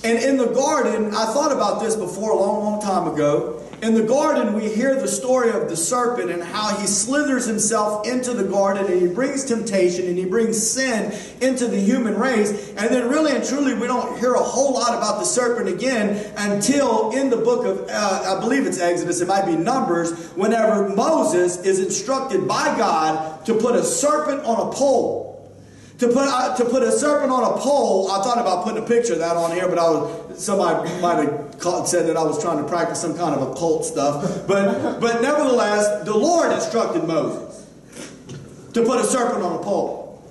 And in the garden, I thought about this before a long, long time ago. In the garden, we hear the story of the serpent and how he slithers himself into the garden and he brings temptation and he brings sin into the human race. And then, really and truly, we don't hear a whole lot about the serpent again until in the book of, uh, I believe it's Exodus, it might be Numbers, whenever Moses is instructed by God to put a serpent on a pole. To put, to put a serpent on a pole, I thought about putting a picture of that on here, but I was, somebody might have said that I was trying to practice some kind of occult stuff. But, but nevertheless, the Lord instructed Moses to put a serpent on a pole.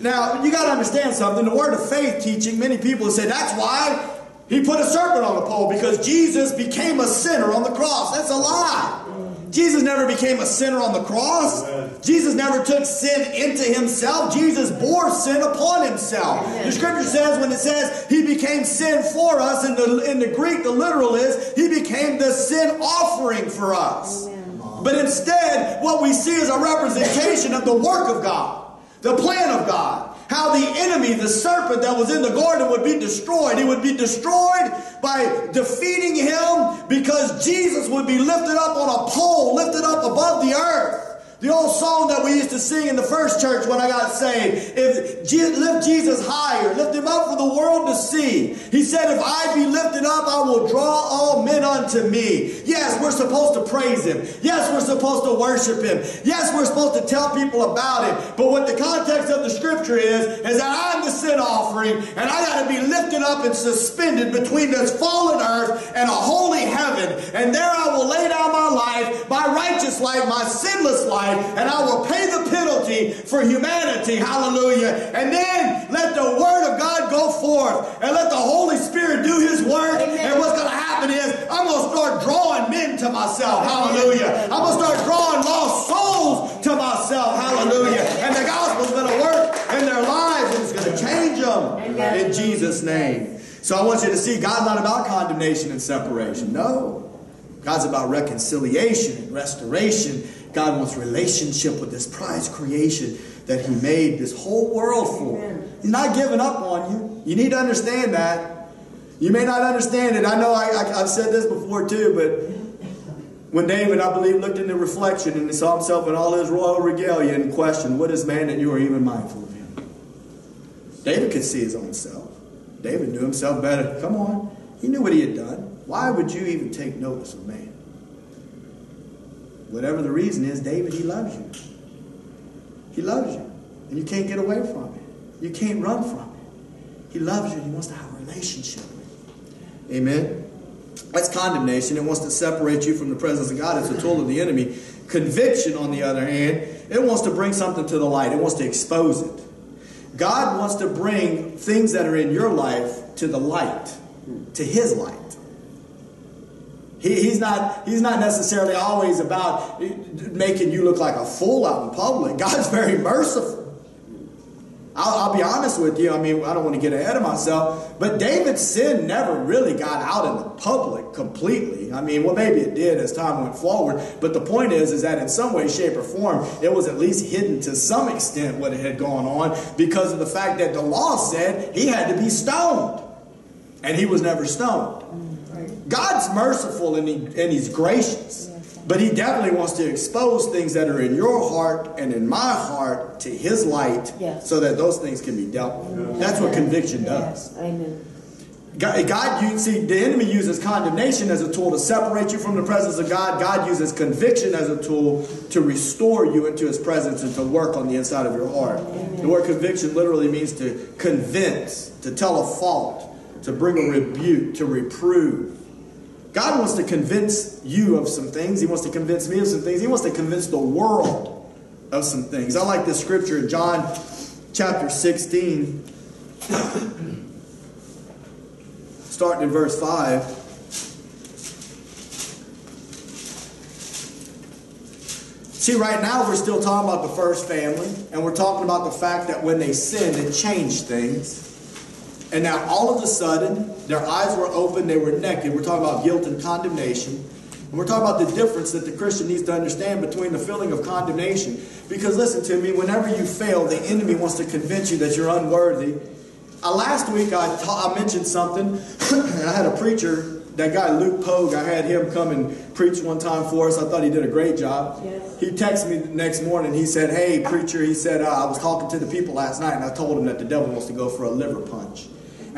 Now, you got to understand something. The word of faith teaching, many people say that's why he put a serpent on a pole, because Jesus became a sinner on the cross. That's a lie. Jesus never became a sinner on the cross. Amen. Jesus never took sin into himself. Jesus bore sin upon himself. Amen. The scripture says when it says he became sin for us, in the, in the Greek, the literal is he became the sin offering for us. Amen. But instead, what we see is a representation of the work of God, the plan of God how the enemy, the serpent that was in the garden, would be destroyed. He would be destroyed by defeating him because Jesus would be lifted up on a pole, lifted up above the earth. The old song that we used to sing in the first church when I got saved. If lift Jesus higher, lift him up for the world to see. He said, if I be lifted up, I will draw all men unto me. Yes, we're supposed to praise him. Yes, we're supposed to worship him. Yes, we're supposed to tell people about him. But what the context of the scripture is, is that I'm the sin offering and I got to be lifted up and suspended between this fallen earth and a holy heaven. And there I will lay down my life, my righteous life, my sinless life and I will pay the penalty for humanity. Hallelujah. And then let the word of God go forth and let the Holy Spirit do his work. Amen. And what's going to happen is I'm going to start drawing men to myself. Hallelujah. I'm going to start drawing lost souls to myself. Hallelujah. And the gospel's going to work in their lives and it's going to change them Amen. in Jesus' name. So I want you to see God's not about condemnation and separation. No. God's about reconciliation and restoration God wants relationship with this prized creation that He made this whole world for. Amen. He's not giving up on you. You need to understand that. You may not understand it. I know I, I, I've said this before too, but when David, I believe, looked in the reflection and he saw himself in all his royal regalia and questioned, What is man that you are even mindful of him? David could see his own self. David knew himself better. Come on. He knew what he had done. Why would you even take notice of man? Whatever the reason is, David, he loves you. He loves you. And you can't get away from it. You can't run from it. He loves you he wants to have a relationship with you. Amen. That's condemnation. It wants to separate you from the presence of God. It's a tool of the enemy. Conviction, on the other hand, it wants to bring something to the light. It wants to expose it. God wants to bring things that are in your life to the light, to his light. He, he's, not, he's not necessarily always about making you look like a fool out in public. God's very merciful. I'll, I'll, be honest with you. I mean, I don't want to get ahead of myself, but David's sin never really got out in the public completely. I mean, well, maybe it did as time went forward, but the point is, is that in some way, shape, or form, it was at least hidden to some extent what had gone on because of the fact that the law said he had to be stoned, and he was never stoned. God's merciful and, he, and He's gracious. But he definitely wants to expose things that are in your heart and in my heart to his light Yes. so that those things can be dealt with. That's what conviction does. Yes. Amen. God, God, you see, the enemy uses condemnation as a tool to separate you from the presence of God. God uses conviction as a tool to restore you into His presence and to work on the inside of your heart. The word conviction literally means to convince, to tell a fault, to bring a rebuke, to reprove. God wants to convince you of some things. He wants to convince me of some things. He wants to convince the world of some things. I like this scripture in John chapter 16. starting in verse 5. See, right now we're still talking about the first family, and we're talking about the fact that when they sinned, it changed things. And now all of a sudden, their eyes were open, they were naked. We're talking about guilt and condemnation. And we're talking about the difference that the Christian needs to understand between the feeling of condemnation. Because listen to me, whenever you fail, the enemy wants to convince you that you're unworthy. Uh, last week I, ta- I mentioned something, and I had a preacher, that guy Luke Pogue, I had him come and preach one time for us. I thought he did a great job. Yes. He texted me the next morning. He said, Hey, preacher, he said, uh, I was talking to the people last night, and I told him that the devil wants to go for a liver punch.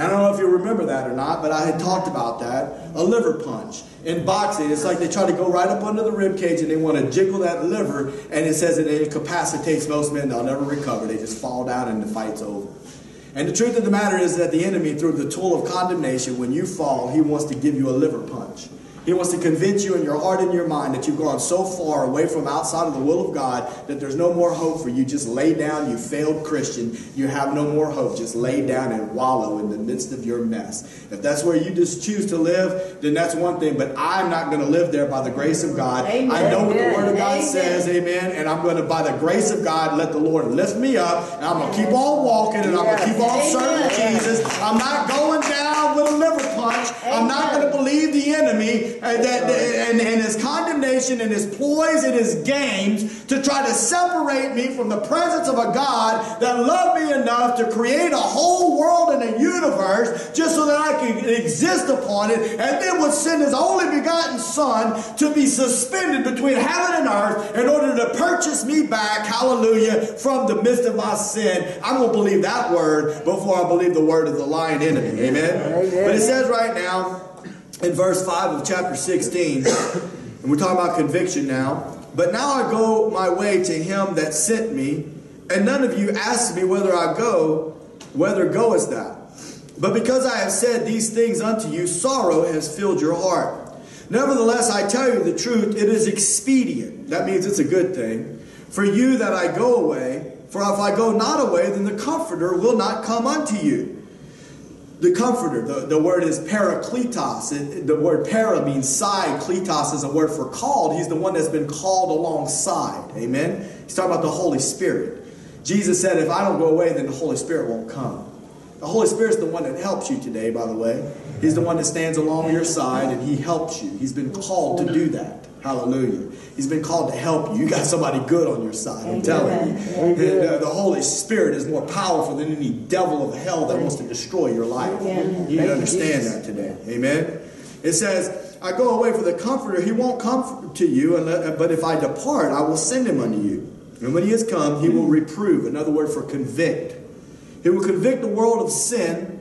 I don't know if you remember that or not, but I had talked about that. A liver punch. In boxing, it's like they try to go right up under the rib cage and they want to jiggle that liver, and it says it incapacitates most men. They'll never recover. They just fall down and the fight's over. And the truth of the matter is that the enemy, through the tool of condemnation, when you fall, he wants to give you a liver punch. He wants to convince you in your heart and your mind that you've gone so far away from outside of the will of God that there's no more hope for you. Just lay down, you failed Christian. You have no more hope. Just lay down and wallow in the midst of your mess. If that's where you just choose to live, then that's one thing. But I'm not going to live there by the grace of God. Amen. I know what the Word of God Amen. says, amen. And I'm going to, by the grace of God, let the Lord lift me up. And I'm going to keep on walking and I'm going to keep on serving Jesus. I'm not going down with a liver punch. I'm not going to believe the enemy uh, that, and, and his condemnation and his ploys and his games to try to separate me from the presence of a God that loved me enough to create a whole world and a universe just so that I could exist upon it and then would send his only begotten son to be suspended between heaven and earth in order to purchase me back, hallelujah, from the midst of my sin. I'm going to believe that word before I believe the word of the lying enemy. Amen? But it says right now, in verse 5 of chapter 16, and we're talking about conviction now. But now I go my way to him that sent me, and none of you ask me whether I go, whether goest thou. But because I have said these things unto you, sorrow has filled your heart. Nevertheless, I tell you the truth, it is expedient. That means it's a good thing. For you that I go away, for if I go not away, then the Comforter will not come unto you the comforter. The, the word is parakletos. It- the word para means side. Kletos is a word for called. He's the one that's been called alongside. Amen. He's talking about the Holy Spirit. Jesus said, if I don't go away, then the Holy Spirit won't come. The Holy Spirit's the one that helps you today, by the way. He's the one that stands along your side and he helps you. He's been called to do that. Hallelujah. He's been called to help you. You got somebody good on your side, I'm telling you. The, uh, the Holy Spirit is more powerful than any devil of hell that wants to destroy your life. Amen. You need to understand that today. Amen. It says, I go away for the comforter. He won't come to you, uh, but if I depart, I will send him unto you. And when he has come, he will reprove. Another word for convict. He will convict the world of sin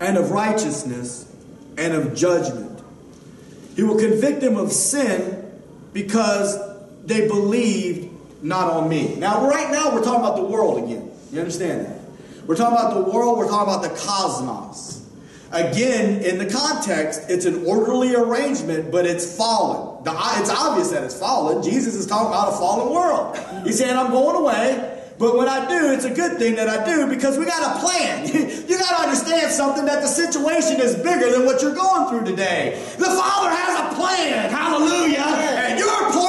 and of righteousness and of judgment. He will convict them of sin because they believed not on me. Now, right now, we're talking about the world again. You understand that? We're talking about the world, we're talking about the cosmos. Again, in the context, it's an orderly arrangement, but it's fallen. It's obvious that it's fallen. Jesus is talking about a fallen world. He's saying, I'm going away. But when I do, it's a good thing that I do because we got a plan. you got to understand something that the situation is bigger than what you're going through today. The Father has a plan. Hallelujah. And of the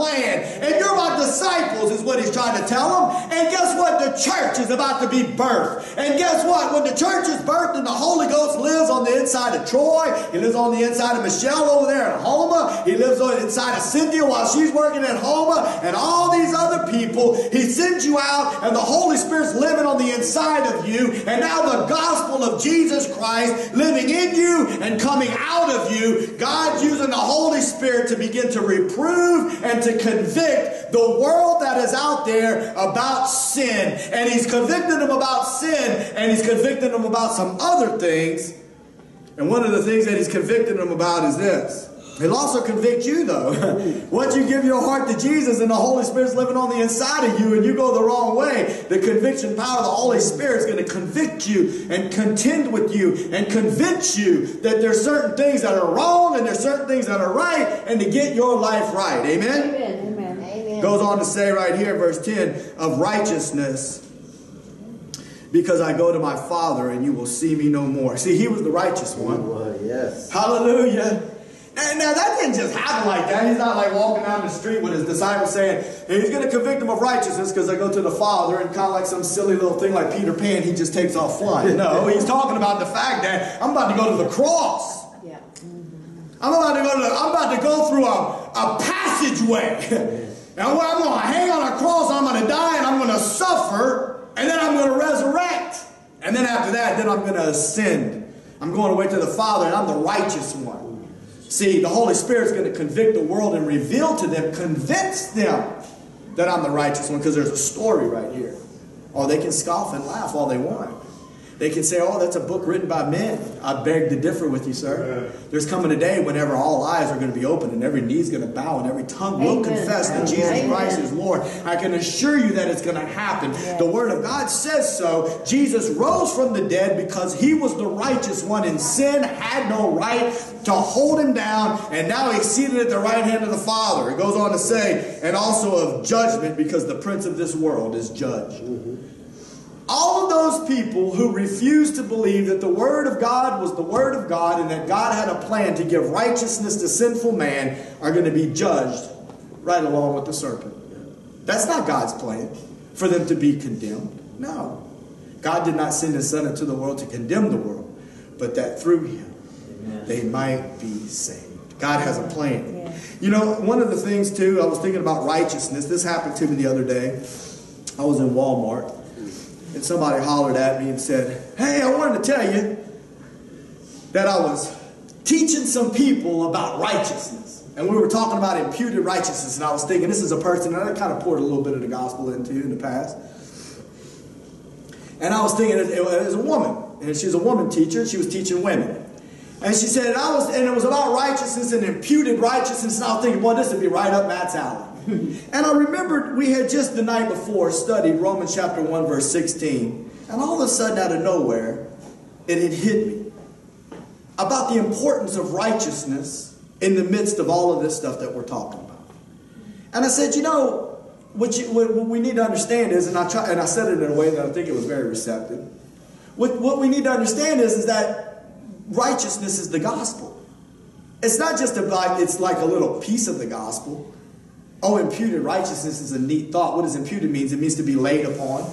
plan. And you're to disciples, is what he's trying to tell them. And guess what? The church is about to be birthed. And guess what? When the church is birthed and the Holy Ghost lives on the inside of Troy, he lives on the inside of Michelle over there at Houma, he lives on the inside of Cynthia while she's working at Houma, and all these other people, he sends you out, and the Holy Spirit's living on the inside of you, and now the gospel of Jesus Christ living in you and coming out of you, God's using the Holy Spirit to begin to reprove and to convict the world that is out there about sin. And He's convicting them about sin, and He's convicting them about some other things. And one of the things that He's convicting them about is this. He'll also convict you, though. Once you give your heart to Jesus and the Holy Spirit's living on the inside of you and you go the wrong way, the conviction power of the Holy Spirit is going to convict you and contend with you and convince you that there's certain things that are wrong and there's certain things that are right and to get your life right. Amen? Amen. Amen. Amen. Goes on to say right here, verse 10, of righteousness. Because I go to my Father and you will see me no more. See, he was the righteous one. Well, yes. Hallelujah. And now that didn't just happen like that. He's not like walking down the street with his disciples saying, hey, he's going to convict them of righteousness because I go to the Father and kind of like some silly little thing like Peter Pan, he just takes off flying. No, he's talking about the fact that I'm about to go to the cross. Yeah. Mm-hmm. I'm about to go to the, I'm about to go through a, a passageway. and where I'm going to hang on a cross, I'm going to die and I'm going to suffer, and then I'm going to resurrect. And then after that, then I'm going to ascend. I'm going away to the Father, and I'm the righteous one. See, the Holy Spirit is going to convict the world and reveal to them, convince them that I'm the righteous one, because there's a story right here. Or they can scoff and laugh all they want. They can say, oh, that's a book written by men. I beg to differ with you, sir. There's coming a day whenever all eyes are going to be open and every knee is going to bow and every tongue will Amen. confess that Jesus Amen. Christ is Lord. I can assure you that it's going to happen. The Word of God says so. Jesus rose from the dead because he was the righteous one and sin had no right to hold him down. And now he's seated at the right hand of the Father. It goes on to say, and also of judgment because the prince of this world is judged. Mm-hmm. All of those people who refused to believe that the Word of God was the Word of God and that God had a plan to give righteousness to sinful man are going to be judged right along with the serpent. That's not God's plan for them to be condemned. No. God did not send His Son into the world to condemn the world, but that through Him they might be saved. God has a plan. Yeah. You know, one of the things too, I was thinking about righteousness. This happened to me the other day. I was in Walmart and somebody hollered at me and said, Hey, I wanted to tell you that I was teaching some people about righteousness. And we were talking about imputed righteousness, and I was thinking this is a person that I kind of poured a little bit of the gospel into in the past. And I was thinking it was a woman, and she's a woman teacher, she was teaching women. And she said, and I was, and it was about righteousness and imputed righteousness, and I was thinking, boy, this would be right up Matt's alley. and I remembered we had just the night before studied Romans chapter 1, verse 16, and all of a sudden, out of nowhere, it had hit me about the importance of righteousness in the midst of all of this stuff that we're talking about. And I said, you know, what, you, what, what we need to understand is, and I try, and I said it in a way that I think it was very receptive. What, what we need to understand is, is that righteousness is the gospel. It's not just about, it's like a little piece of the gospel. Oh, imputed righteousness is a neat thought. What does imputed means? It means to be laid upon.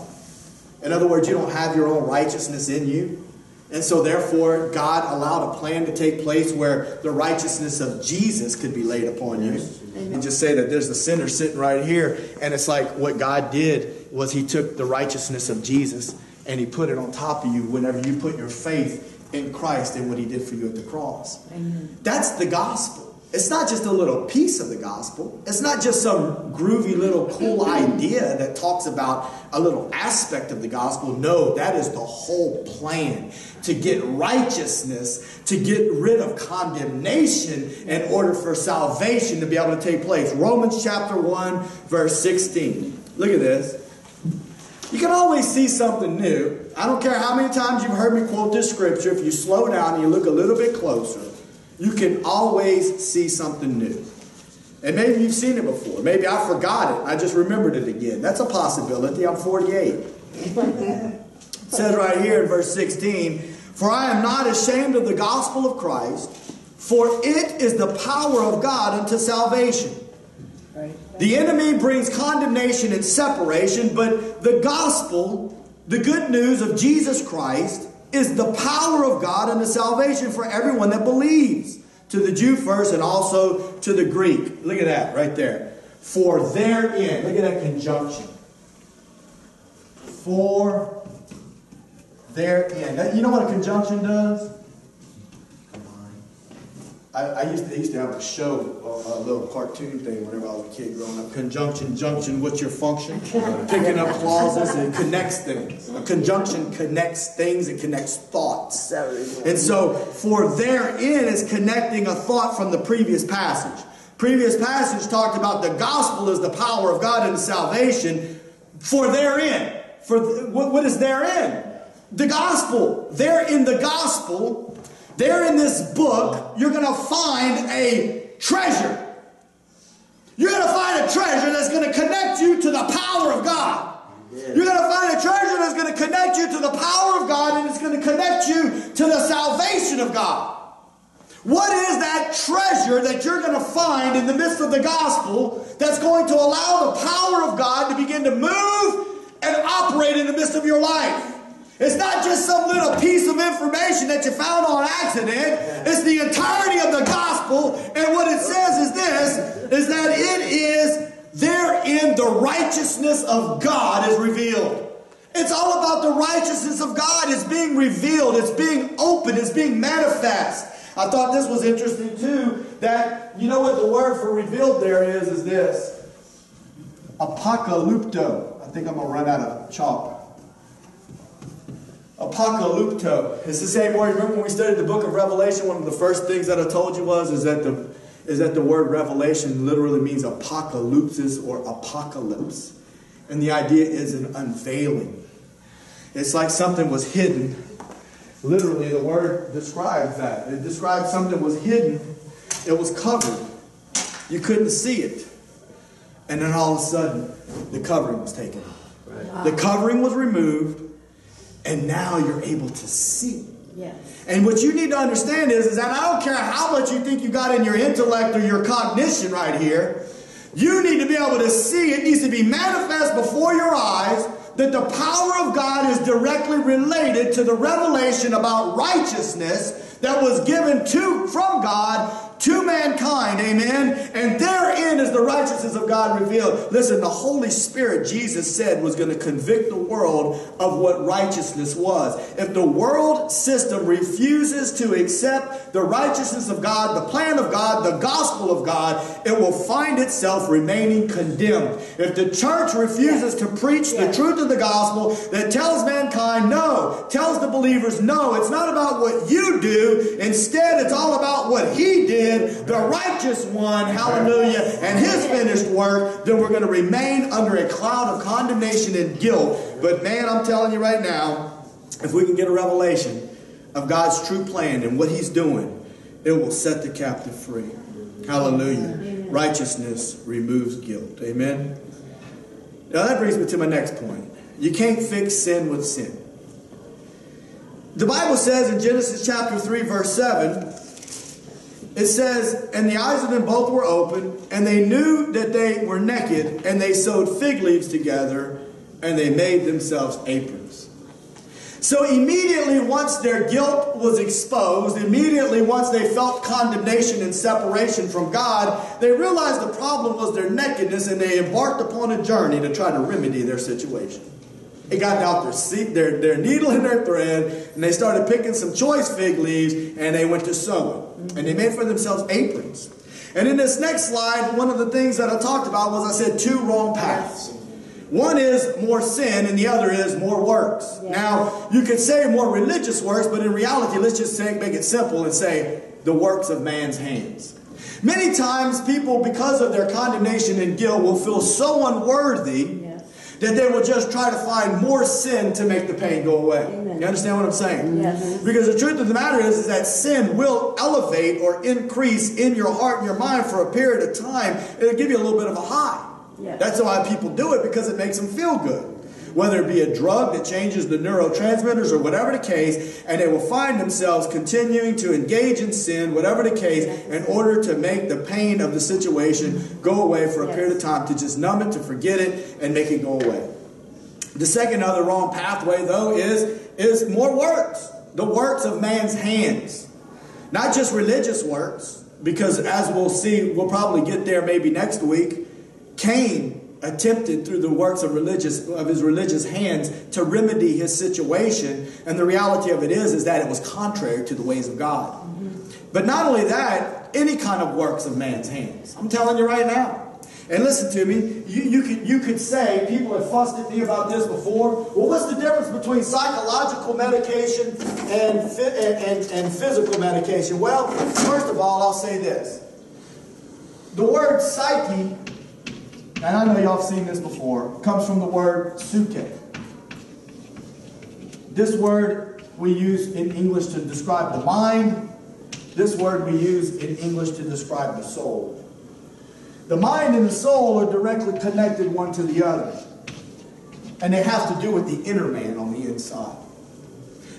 In other words, you don't have your own righteousness in you. And so, therefore, God allowed a plan to take place where the righteousness of Jesus could be laid upon you. And just say that there's a sinner sitting right here. And it's like what God did was He took the righteousness of Jesus and He put it on top of you whenever you put your faith in Christ and what He did for you at the cross. That's the gospel. It's not just a little piece of the gospel. It's not just some groovy little cool idea that talks about a little aspect of the gospel. No, that is the whole plan to get righteousness, to get rid of condemnation in order for salvation to be able to take place. Romans chapter 1, verse 16. Look at this. You can always see something new. I don't care how many times you've heard me quote this scripture, if you slow down and you look a little bit closer, you can always see something new. And maybe you've seen it before. Maybe I forgot it. I just remembered it again. That's a possibility. I'm 48. It says right here in verse 16, For I am not ashamed of the gospel of Christ, for it is the power of God unto salvation. The enemy brings condemnation and separation, but the gospel, the good news of Jesus Christ, is the power of God and the salvation for everyone that believes. To the Jew first and also to the Greek. Look at that right there. For therein, look at that conjunction. For therein. You know what a conjunction does? I, I, used to, I used to have a show, a, a, little cartoon thing whenever I was a kid growing up. Conjunction, junction, what's your function? Picking up clauses and connects things. A conjunction connects things, it connects thoughts. And so, for therein is connecting a thought from the previous passage. Previous passage talked about the gospel is the power of God and salvation. For therein. For what, what is therein? The gospel. There in the gospel there in this book, you're going to find a treasure. You're going to find a treasure that's going to connect you to the power of God. You're going to find a treasure that's going to connect you to the power of God and it's going to connect you to the salvation of God. What is that treasure that you're going to find in the midst of the gospel that's going to allow the power of God to begin to move and operate in the midst of your life? It's not just some little piece of information that you found on accident. It's the entirety of the gospel. And what it says is this, is that it is therein the righteousness of God is revealed. It's all about the righteousness of God. It's being revealed. It's being open. It's being manifest. I thought this was interesting too, that you know what the word for revealed there is, is this. Apocalypto. I think I'm going to run out of chalk. Apocalypto. It's the same word. Remember when we studied the book of Revelation, one of the first things that I told you was is that the is that the word revelation literally means apocalypsis or apocalypse. And the idea is an unveiling. It's like something was hidden. Literally, the word describes that. It describes something was hidden, it was covered. You couldn't see it. And then all of a sudden, the covering was taken off. The covering was removed and now you're able to see. Yes. And what you need to understand is, is that I don't care how much you think you got in your intellect or your cognition right here, you need to be able to see. It needs to be manifest before your eyes that the power of God is directly related to the revelation about righteousness that was given to from God to mankind, amen. And therein is the righteousness of God revealed. Listen, the Holy Spirit, Jesus said, was going to convict the world of what righteousness was. If the world system refuses to accept the righteousness of God, the plan of God, the gospel of God, it will find itself remaining condemned. If the church refuses to preach the truth of the gospel that tells mankind no, tells the believers no, it's not about what you do. Instead, it's all about what he did did, the righteous one, hallelujah, and his finished work, then we're going to remain under a cloud of condemnation and guilt. But man, I'm telling you right now, if we can get a revelation of God's true plan and what he's doing, it will set the captive free. Hallelujah. Righteousness removes guilt. Amen. Now that brings me to my next point. You can't fix sin with sin. The Bible says in Genesis chapter 3, verse 7, it says, And the eyes of them both were open, and they knew that they were naked, and they sewed fig leaves together, and they made themselves aprons. So immediately, once their guilt was exposed, immediately once they felt condemnation and separation from God, they realized the problem was their nakedness, and they embarked upon a journey to try to remedy their situation. They got out their, their, their needle and their thread, and they started picking some choice fig leaves, and they went to sewing. And they made for themselves aprons. And in this next slide, one of the things that I talked about was I said two wrong paths. One is more sin, and the other is more works. Now, you could say more religious works, but in reality, let's just say, make it simple and say the works of man's hands. Many times, people, because of their condemnation and guilt, will feel so unworthy that they will just try to find more sin to make the pain go away. Amen. You understand what I'm saying? Yes. Because the truth of the matter is, is that sin will elevate or increase in your heart and your mind for a period of time. It'll give you a little bit of a high. Yes. That's why people do it because it makes them feel good. Whether it be a drug that changes the neurotransmitters or whatever the case, and they will find themselves continuing to engage in sin, whatever the case, in order to make the pain of the situation go away for a period of time, to just numb it, to forget it, and make it go away. The second other wrong pathway, though, is, is more works. The works of man's hands. Not just religious works, because as we'll see, we'll probably get there maybe next week. Cain attempted through the works of religious of his religious hands to remedy his situation and the reality of it is is that it was contrary to the ways of god mm-hmm. but not only that any kind of works of man's hands i'm telling you right now and listen to me, you, you, could, you could say, people have fussed at me about this before. Well, what's the difference between psychological medication and, and, and, and physical medication? Well, first of all, I'll say this. The word psyche, and I know y'all have seen this before, comes from the word suke. This word we use in English to describe the mind. This word we use in English to describe the soul. The mind and the soul are directly connected one to the other. And they have to do with the inner man on the inside.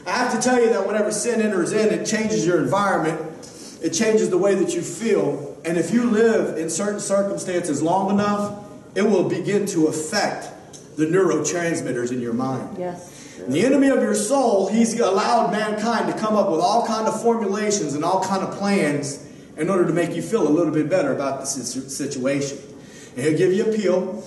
I have to tell you that whenever sin enters in, it changes your environment, it changes the way that you feel. And if you live in certain circumstances long enough, it will begin to affect the neurotransmitters in your mind. Yes. The enemy of your soul, he's allowed mankind to come up with all kind of formulations and all kind of plans in order to make you feel a little bit better about the situation. And he'll give you a pill.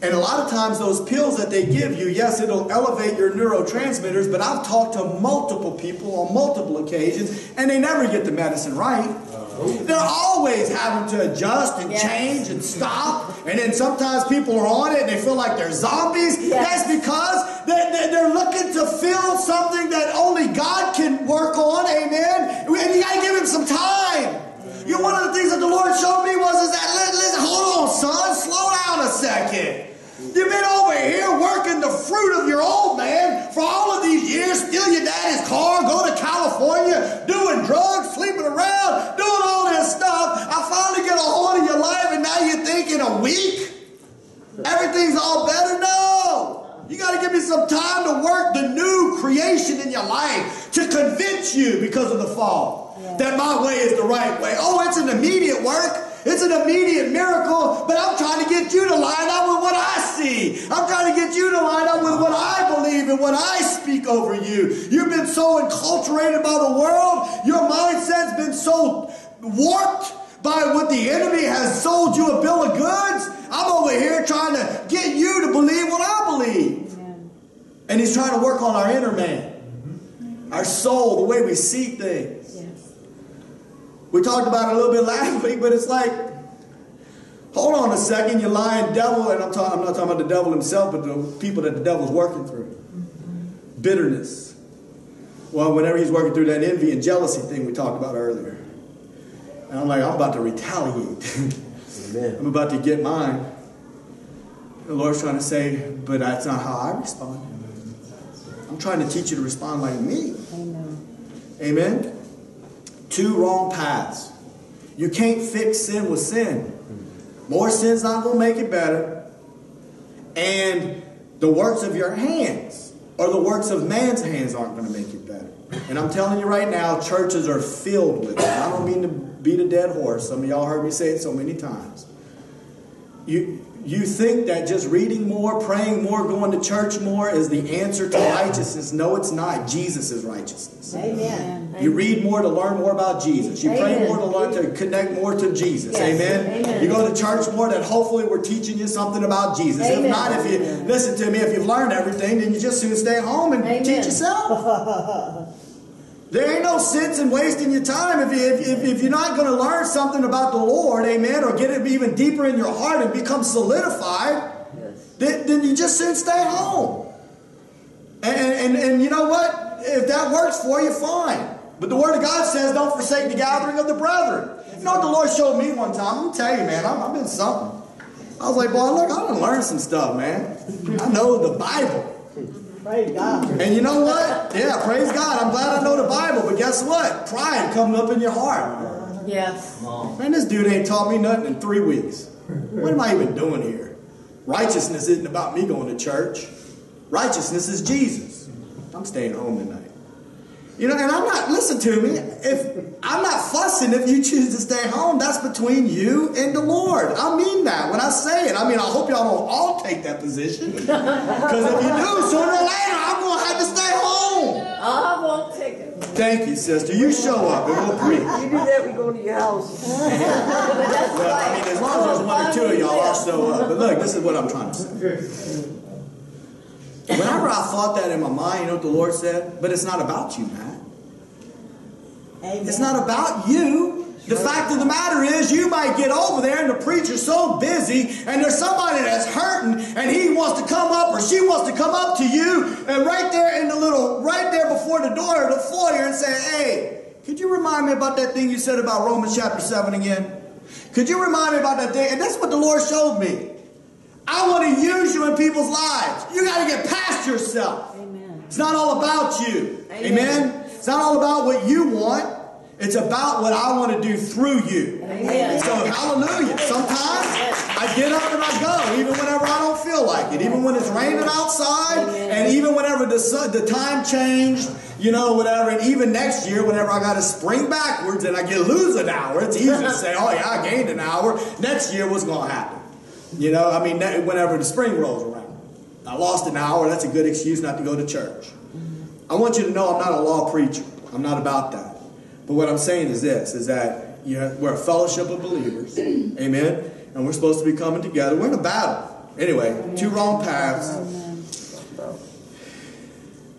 And a lot of times, those pills that they give you, yes, it'll elevate your neurotransmitters, but I've talked to multiple people on multiple occasions, and they never get the medicine right. They're always having to adjust and yes. change and stop. And then sometimes people are on it and they feel like they're zombies. Yes. That's because they, they're looking to fill something that only God can work on. Amen. And you got to give him some time. You know, one of the things that the Lord showed me was is that, listen, hold on, son, slow down a second. You've been over here working the fruit of your old man for all of these years, steal your daddy's car, go to California, doing drugs, sleeping around, doing all this stuff. I finally get a hold of your life, and now you think in a week everything's all better? No. You got to give me some time to work the new creation in your life to convince you because of the fall yeah. that my way is the right way. Oh, it's an immediate work. It's an immediate miracle, but I'm trying to get you to line up with what I see. I'm trying to get you to line up with what I believe and what I speak over you. You've been so enculturated by the world, your mindset's been so warped by what the enemy has sold you a bill of goods. I'm over here trying to get you to believe what I believe. And he's trying to work on our inner man, our soul, the way we see things. We talked about it a little bit last week, but it's like, hold on a second, you lying devil, and I'm, talking, I'm not talking about the devil himself, but the people that the devil's working through. Bitterness. Well, whenever he's working through that envy and jealousy thing we talked about earlier. And I'm like, I'm about to retaliate. Amen. I'm about to get mine. The Lord's trying to say, but that's not how I respond. I'm trying to teach you to respond like me. Amen. Amen two wrong paths. You can't fix sin with sin. More sin's not going to make it better. And the works of your hands or the works of man's hands aren't going to make it better. And I'm telling you right now, churches are filled with it. I don't mean to beat a dead horse. Some of y'all heard me say it so many times. You, you think that just reading more, praying more, going to church more is the answer to righteousness. No, it's not. Jesus is righteousness. Amen. You read more to learn more about Jesus. You pray Amen. more to learn to connect more to Jesus. Yes. Amen. Amen. You go to church more that hopefully we're teaching you something about Jesus. Amen. If not, if you listen to me, if you've learned everything, then you just soon stay home and teach yourself. There ain't no sense in wasting your time if, you, if, if, you're not going to learn something about the Lord, amen, or get it even deeper in your heart and become solidified, yes. then, then you just sit stay home. And, and, and you know what? If that works for you, fine. But the Word of God says, don't forsake the gathering of the brethren. You know what the Lord showed me one time? I'm going to tell you, man, I've I'm something. I was like, boy, look, I done learned some stuff, man. I know the Bible. Praise God. And you know what? Yeah, praise God. I'm glad I know the Bible. But guess what? Pride coming up in your heart. Yes. Man, this dude ain't taught me nothing in three weeks. What am I even doing here? Righteousness isn't about me going to church. Righteousness is Jesus. I'm staying home tonight. You know, and I'm not, listen to me, if I'm not fussing if you choose to stay home, that's between you and the Lord. I mean that when I say it. I mean, I hope y'all don't all take that position. Because if you do, sooner or later, I'm going to have to stay home. I won't take it. Thank you, sister. You show up and we'll preach. You do that, we go to your house. Well, I mean, as long as there's one or two of y'all, I'll show up. But look, this is what I'm trying to say. Whenever I thought that in my mind, you know what the Lord said? But it's not about you, Matt. Amen. It's not about you. The fact of the matter is, you might get over there and the preacher's so busy, and there's somebody that's hurting, and he wants to come up or she wants to come up to you, and right there in the little, right there before the door of the foyer, and say, "Hey, could you remind me about that thing you said about Romans chapter seven again? Could you remind me about that thing?" And that's what the Lord showed me. I want to use you in people's lives. You got to get past yourself. Amen. It's not all about you. Amen. Amen. It's not all about what you want. It's about what I want to do through you. Amen. So hallelujah. Sometimes I get up and I go, even whenever I don't feel like it, even when it's raining outside, and even whenever the sun, the time changed, you know, whatever, and even next year, whenever I got to spring backwards and I get lose an hour, it's easy to say, oh yeah, I gained an hour. Next year, what's going to happen? You know, I mean, ne- whenever the spring rolls around, I lost an hour. That's a good excuse not to go to church. I want you to know I'm not a law preacher. I'm not about that. But what I'm saying is this: is that you know, we're a fellowship of believers, amen, and we're supposed to be coming together. We're in a battle. Anyway, two wrong paths.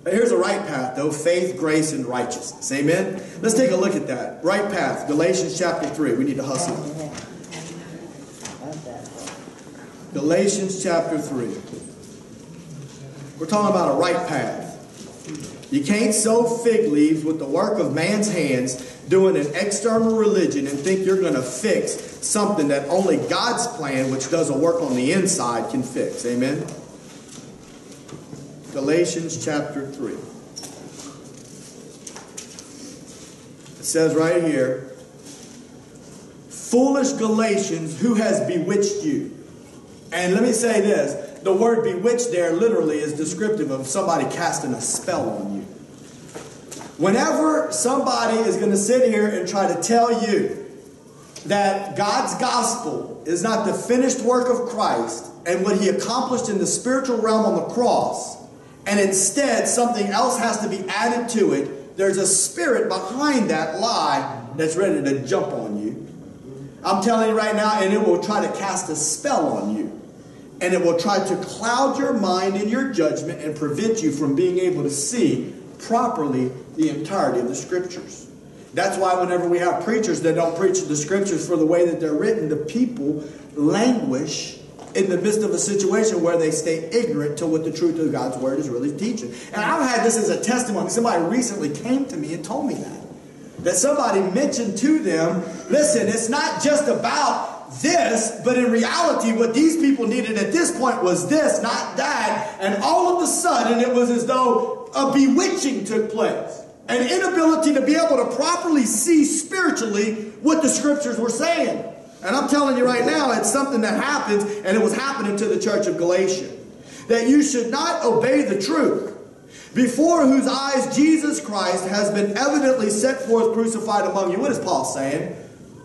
Here's a right path, though faith, grace, and righteousness. Amen. Let's take a look at that. Right path, Galatians chapter 3. We need to hustle. Galatians chapter 3. We're talking about a right path. You can't sow fig leaves with the work of man's hands, doing an external religion, and think you're going to fix something that only God's plan, which does a work on the inside, can fix. Amen? Galatians chapter 3. It says right here, Foolish Galatians, who has bewitched you? And let me say this the word bewitched there literally is descriptive of somebody casting a spell on you. Whenever somebody is going to sit here and try to tell you that God's gospel is not the finished work of Christ and what he accomplished in the spiritual realm on the cross, and instead something else has to be added to it, there's a spirit behind that lie that's ready to jump on you. I'm telling you right now, and it will try to cast a spell on you. And it will try to cloud your mind and your judgment and prevent you from being able to see properly the entirety of the scriptures. That's why whenever we have preachers that don't preach the scriptures for the way that they're written, the people languish in the midst of a situation where they stay ignorant to what the truth of God's word is really teaching. And I've had this as a testimony. Somebody recently came to me and told me that. That somebody mentioned to them, listen, it's not just about this, but in reality, what these people needed at this point was this, not that. And all of a sudden, it was as though a bewitching took place. An inability to be able to properly see spiritually what the scriptures were saying. And I'm telling you right now, it's something that happens, and it was happening to the church of Galatia. That you should not obey the truth, before whose eyes Jesus Christ has been evidently set forth crucified among you. What is Paul saying?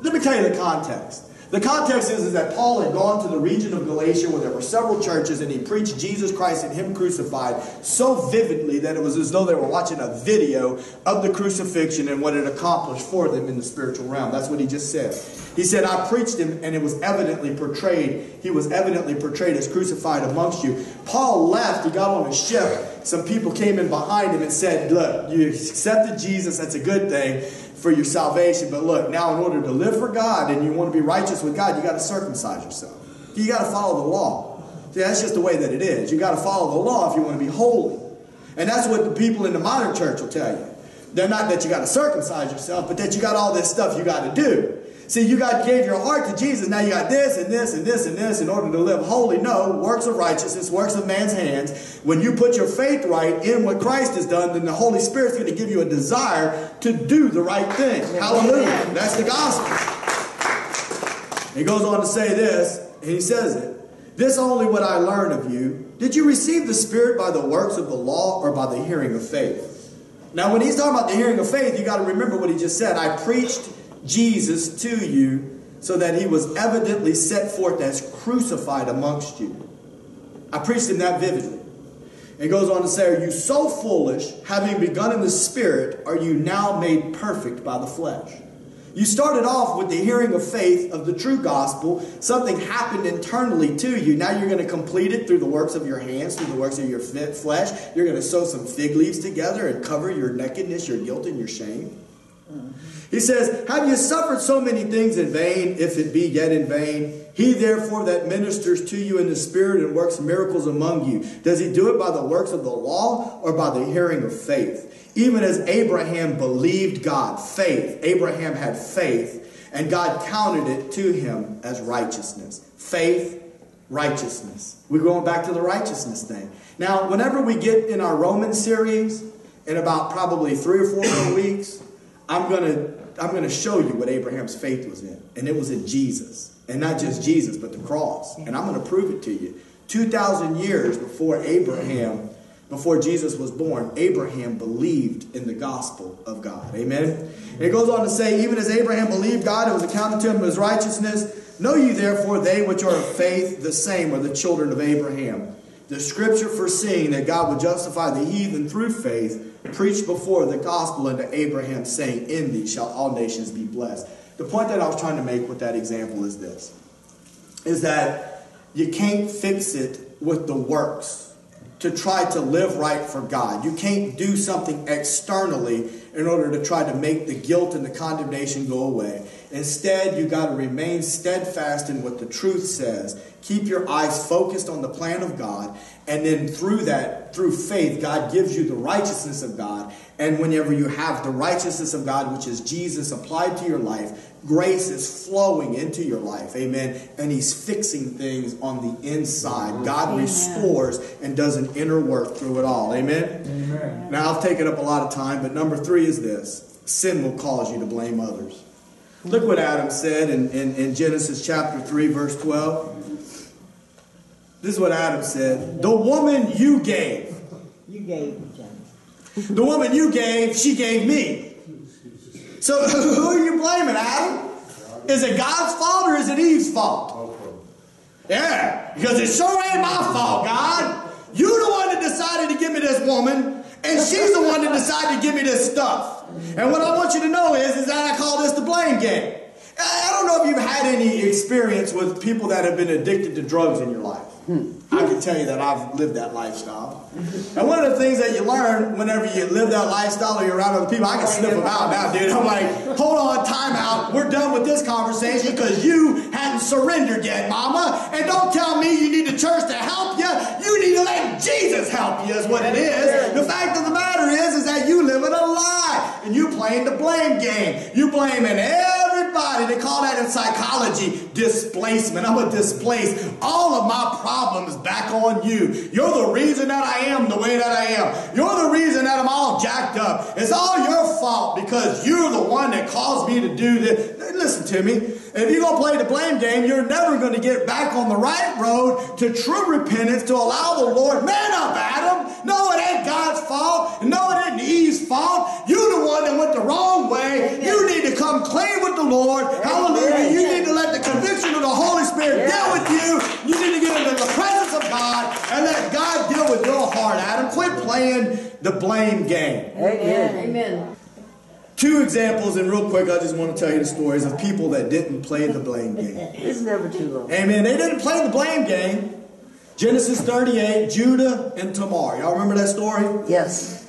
Let me tell you the context. The context is, is that Paul had gone to the region of Galatia where there were several churches and he preached Jesus Christ and Him crucified so vividly that it was as though they were watching a video of the crucifixion and what it accomplished for them in the spiritual realm. That's what he just said. He said, I preached Him and it was evidently portrayed, He was evidently portrayed as crucified amongst you. Paul left, he got on a ship. Some people came in behind him and said, Look, you accepted Jesus, that's a good thing for your salvation. But look, now in order to live for God and you want to be righteous with God, you got to circumcise yourself. You got to follow the law. See, that's just the way that it is. You got to follow the law if you want to be holy. And that's what the people in the modern church will tell you. They're not that you got to circumcise yourself, but that you got all this stuff you got to do. See, you got gave your heart to Jesus. Now you got this and this and this and this in order to live holy. No, works of righteousness, works of man's hands. When you put your faith right in what Christ has done, then the Holy Spirit's going to give you a desire to do the right thing. Hallelujah. That's the gospel. He goes on to say this, and he says it. This only what I learned of you Did you receive the Spirit by the works of the law or by the hearing of faith? Now, when he's talking about the hearing of faith, you got to remember what he just said. I preached Jesus to you so that he was evidently set forth as crucified amongst you. I preached him that vividly. It goes on to say, Are you so foolish, having begun in the Spirit, are you now made perfect by the flesh? You started off with the hearing of faith of the true gospel. Something happened internally to you. Now you're going to complete it through the works of your hands, through the works of your flesh. You're going to sew some fig leaves together and cover your nakedness, your guilt, and your shame. Mm-hmm. He says, Have you suffered so many things in vain, if it be yet in vain? He therefore that ministers to you in the Spirit and works miracles among you, does he do it by the works of the law or by the hearing of faith? Even as Abraham believed God, faith. Abraham had faith, and God counted it to him as righteousness. Faith, righteousness. We're going back to the righteousness thing. Now, whenever we get in our Roman series, in about probably three or four more weeks, I'm going to I'm going to show you what Abraham's faith was in. And it was in Jesus. And not just Jesus, but the cross. And I'm going to prove it to you. 2,000 years before Abraham, before Jesus was born, Abraham believed in the gospel of God. Amen? And it goes on to say, even as Abraham believed God, it was accounted to him as righteousness. Know ye therefore they which are of faith, the same are the children of Abraham. The scripture foreseeing that God would justify the heathen through faith preached before the gospel unto Abraham, saying, In thee shall all nations be blessed. The point that I was trying to make with that example is this is that you can't fix it with the works to try to live right for God. You can't do something externally in order to try to make the guilt and the condemnation go away. Instead, you got to remain steadfast in what the truth says. Keep your eyes focused on the plan of God, and then through that, through faith, God gives you the righteousness of God. And whenever you have the righteousness of God, which is Jesus applied to your life, grace is flowing into your life. Amen. And He's fixing things on the inside. God Amen. restores and does an inner work through it all. Amen? Amen. Now, I've taken up a lot of time, but number three is this sin will cause you to blame others. Look what Adam said in, in, in Genesis chapter 3, verse 12. This is what Adam said. The woman you gave. You gave me, The woman you gave, she gave me. So who are you blaming, Adam? Is it God's fault or is it Eve's fault? Yeah, because it sure ain't my fault, God. You the one that decided to give me this woman, and she's the one that decided to give me this stuff. And what I want you to know is, is that I call this the blame game. I don't know if you've had any experience with people that have been addicted to drugs in your life. Hmm. I can tell you that I've lived that lifestyle. And one of the things that you learn whenever you live that lifestyle or you're around other people, I can sniff them out now, dude. I'm like, hold on, time out. We're done with this conversation because you hadn't surrendered yet, mama. And don't tell me you need the church to help you. You need to let Jesus help you, is what it is. The fact of the matter is, is that you live in a lie and you playing the blame game. You blaming everybody. They call that in psychology displacement. I'm going to displace all of my problems back on you. You're the reason that I am the way that I am. You're the reason that I'm all jacked up. It's all your fault because you're the one that caused me to do this. Listen to me. If you're going to play the blame game, you're never going to get back on the right road to true repentance to allow the Lord, man up, Adam. No, it ain't God's fault. No, it ain't Eve's fault. You're the one that went the wrong way. Amen. You need to come clean with the Lord. Amen. Hallelujah. You need to let the conviction of the Holy Spirit deal with you. You need to get into the presence of God and let God deal with your heart, Adam. Quit playing the blame game. Amen. Amen. Two examples, and real quick, I just want to tell you the stories of people that didn't play the blame game. It's never too long. Amen. They didn't play the blame game. Genesis 38, Judah and Tamar. Y'all remember that story? Yes.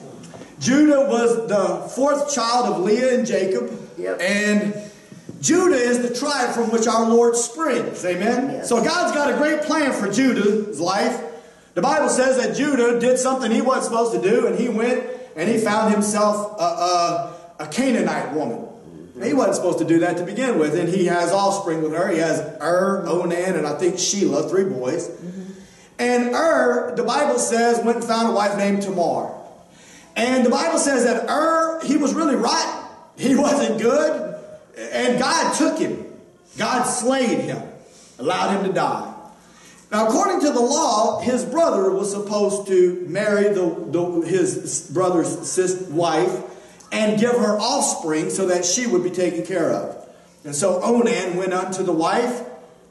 Judah was the fourth child of Leah and Jacob. Yep. And Judah is the tribe from which our Lord springs. Amen? Yes. So God's got a great plan for Judah's life. The Bible says that Judah did something he wasn't supposed to do, and he went and he found himself a, a, a Canaanite woman. He wasn't supposed to do that to begin with, and he has offspring with her. He has Ur, Onan, and I think Shelah, three boys. And Ur, the Bible says, went and found a wife named Tamar. And the Bible says that Ur, he was really rotten. He wasn't good. And God took him. God slayed him, allowed him to die. Now, according to the law, his brother was supposed to marry the, the, his brother's sis, wife and give her offspring so that she would be taken care of. And so Onan went unto the wife,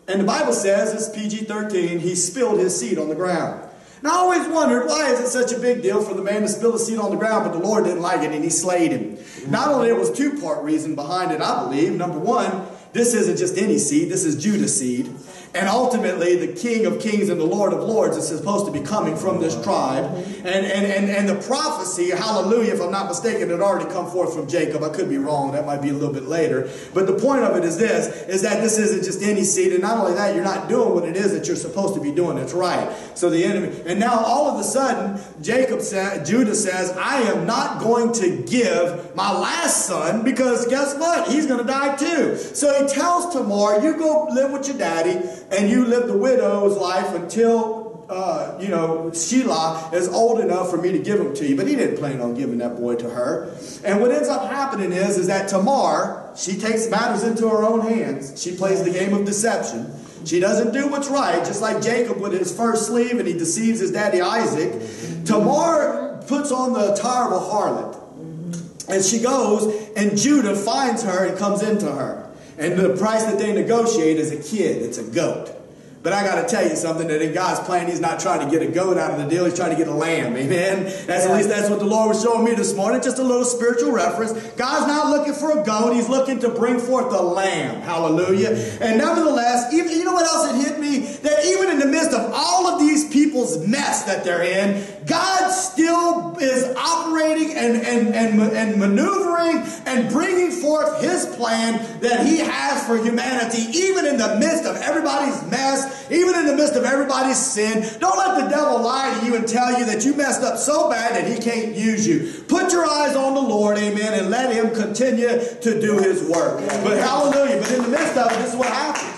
and the Bible says, it's PG 13, he spilled his seed on the ground. Now, I always wondered why is it such a big deal for the man to spill the seed on the ground, but the Lord didn't like it and he slayed him. Not only there was two part reason behind it, I believe. Number one, this isn't just any seed, this is Judah's seed. And ultimately, the King of Kings and the Lord of Lords is supposed to be coming from this tribe. And, and, and, and the prophecy, hallelujah, if I'm not mistaken, had already come forth from Jacob. I could be wrong. That might be a little bit later. But the point of it is this, is that this isn't just any seed. And not only that, you're not doing what it is that you're supposed to be doing. That's right. So the enemy. And now all of a sudden, Jacob said, Judah says, I am not going to give my last son because guess what? He's going to die too. So he tells Tamar, you go live with your daddy and you live the widow's life until, uh, you know, Shelah is old enough for me to give him to you. But he didn't plan on giving that boy to her. And what ends up happening is, is that Tamar, she takes matters into her own hands. She plays the game of deception. She doesn't do what's right, just like Jacob with his first sleeve and he deceives his daddy Isaac. Tamar puts on the attire of a harlot. And she goes, and Judah finds her and comes into her. And the price that they negotiate is a kid, it's a goat. But I got to tell you something that in God's plan, He's not trying to get a goat out of the deal. He's trying to get a lamb. Amen. That's at least that's what the Lord was showing me this morning. Just a little spiritual reference. God's not looking for a goat. He's looking to bring forth a lamb. Hallelujah. And nevertheless, even you know what else it hit me? That even in the midst of all of these people's mess that they're in, God still is operating and, and, and, and maneuvering and bringing forth His plan that He has for humanity, even in the midst of everybody's mess, even in the midst of everybody's sin. Don't let the devil lie to you and tell you that you messed up so bad that he can't use you. Put your eyes on the Lord, amen, and let him continue to do his work. But hallelujah. But in the midst of it, this is what happens.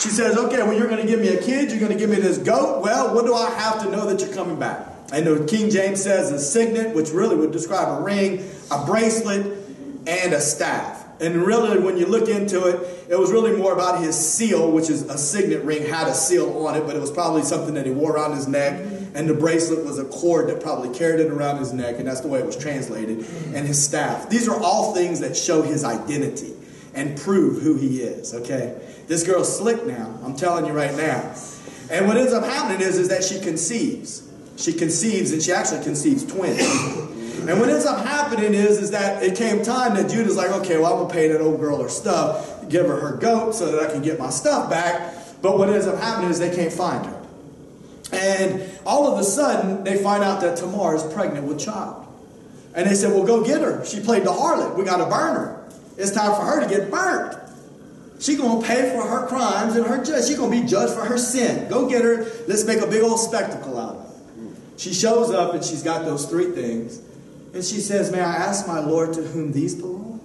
She says, okay, well, you're going to give me a kid. You're going to give me this goat. Well, what do I have to know that you're coming back? I know King James says a signet, which really would describe a ring, a bracelet, and a staff. And really, when you look into it, it was really more about his seal, which is a signet ring, had a seal on it, but it was probably something that he wore around his neck. And the bracelet was a cord that probably carried it around his neck, and that's the way it was translated. And his staff. These are all things that show his identity and prove who he is, okay? This girl's slick now, I'm telling you right now. And what ends up happening is, is that she conceives. She conceives, and she actually conceives twins. And what ends up happening is, is that it came time that Judah's like, okay, well, I'm going to pay that old girl her stuff, give her her goat so that I can get my stuff back. But what ends up happening is they can't find her. And all of a sudden, they find out that Tamar is pregnant with child. And they said, well, go get her. She played the harlot. We got to burn her. It's time for her to get burnt. She's going to pay for her crimes and her judge. She's going to be judged for her sin. Go get her. Let's make a big old spectacle out of it. She shows up and she's got those three things. And she says, May I ask my Lord to whom these belong?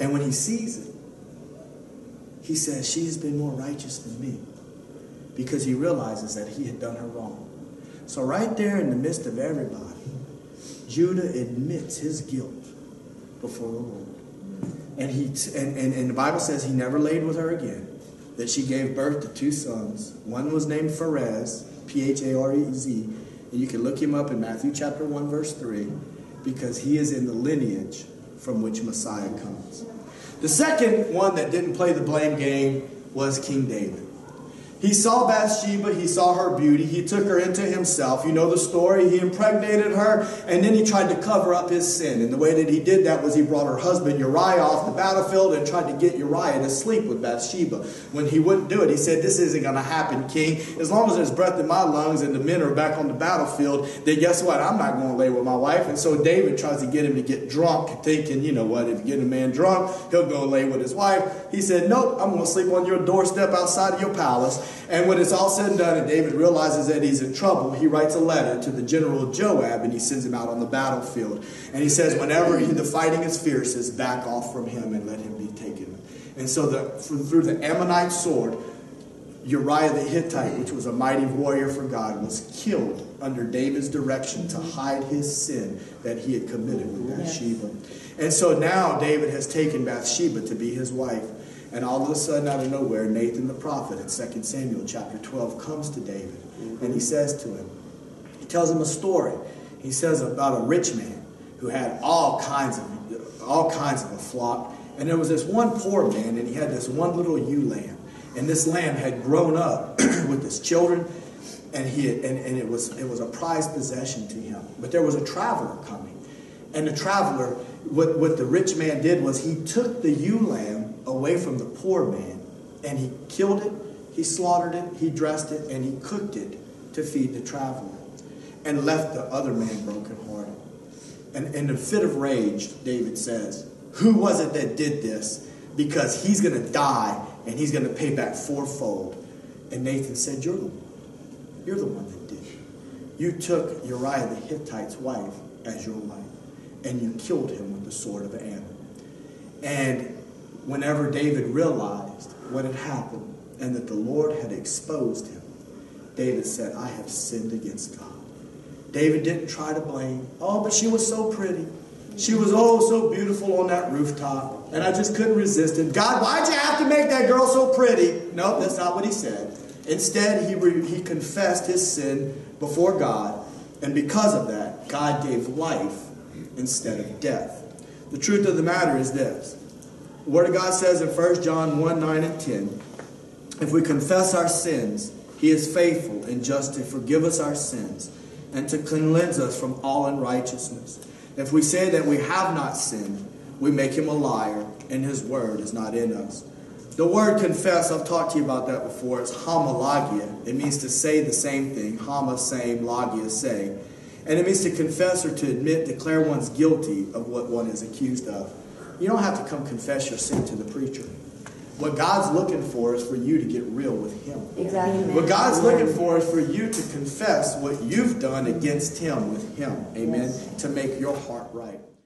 And when he sees it, he says, She has been more righteous than me. Because he realizes that he had done her wrong. So, right there in the midst of everybody, Judah admits his guilt before the Lord. And, he, and, and, and the Bible says he never laid with her again, that she gave birth to two sons. One was named Pharez, P H A R E Z, and you can look him up in Matthew chapter 1, verse 3, because he is in the lineage from which Messiah comes. The second one that didn't play the blame game was King David. He saw Bathsheba, he saw her beauty, he took her into himself. You know the story. He impregnated her, and then he tried to cover up his sin. And the way that he did that was he brought her husband Uriah off the battlefield and tried to get Uriah to sleep with Bathsheba. When he wouldn't do it, he said, This isn't going to happen, king. As long as there's breath in my lungs and the men are back on the battlefield, then guess what? I'm not going to lay with my wife. And so David tries to get him to get drunk, thinking, you know what, if you get a man drunk, he'll go lay with his wife. He said, Nope, I'm going to sleep on your doorstep outside of your palace. And when it's all said and done, and David realizes that he's in trouble, he writes a letter to the general Joab and he sends him out on the battlefield. And he says, whenever he, the fighting is fiercest, back off from him and let him be taken. And so the, through the Ammonite sword, Uriah the Hittite, which was a mighty warrior for God, was killed under David's direction to hide his sin that he had committed with Bathsheba. And so now David has taken Bathsheba to be his wife. And all of a sudden, out of nowhere, Nathan the prophet in 2 Samuel chapter 12 comes to David and he says to him, he tells him a story. He says about a rich man who had all kinds of all kinds of a flock. And there was this one poor man, and he had this one little ewe lamb. And this lamb had grown up with his children, and he had, and, and it was it was a prized possession to him. But there was a traveler coming. And the traveler, what, what the rich man did was he took the ewe lamb away from the poor man, and he killed it, he slaughtered it, he dressed it, and he cooked it to feed the traveler, and left the other man brokenhearted. And in a fit of rage, David says, Who was it that did this? Because he's going to die and he's going to pay back fourfold. And Nathan said, You're the one. You're the one that did. You took Uriah the Hittite's wife as your wife, and you killed him with the sword of Ammon. And whenever David realized what had happened and that the Lord had exposed him, David said, I have sinned against God. David didn't try to blame. Oh, but she was so pretty. She was oh so beautiful on that rooftop. And I just couldn't resist it. God, why'd you have to make that girl so pretty? No, that's not what he said. Instead, he, re- he confessed his sin before God. And because of that, God gave life instead of death. The truth of the matter is this. Word of God says in 1 John 1 9 and 10 if we confess our sins, he is faithful and just to forgive us our sins and to cleanse us from all unrighteousness. If we say that we have not sinned, we make him a liar, and his word is not in us. The word confess, I've talked to you about that before, it's homologia. It means to say the same thing. Hama, same, logia, say. And it means to confess or to admit, declare one's guilty of what one is accused of. You don't have to come confess your sin to the preacher. What God's looking for is for you to get real with Him. Exactly. What God's looking for is for you to confess what you've done against Him with Him. Amen. To make your heart right.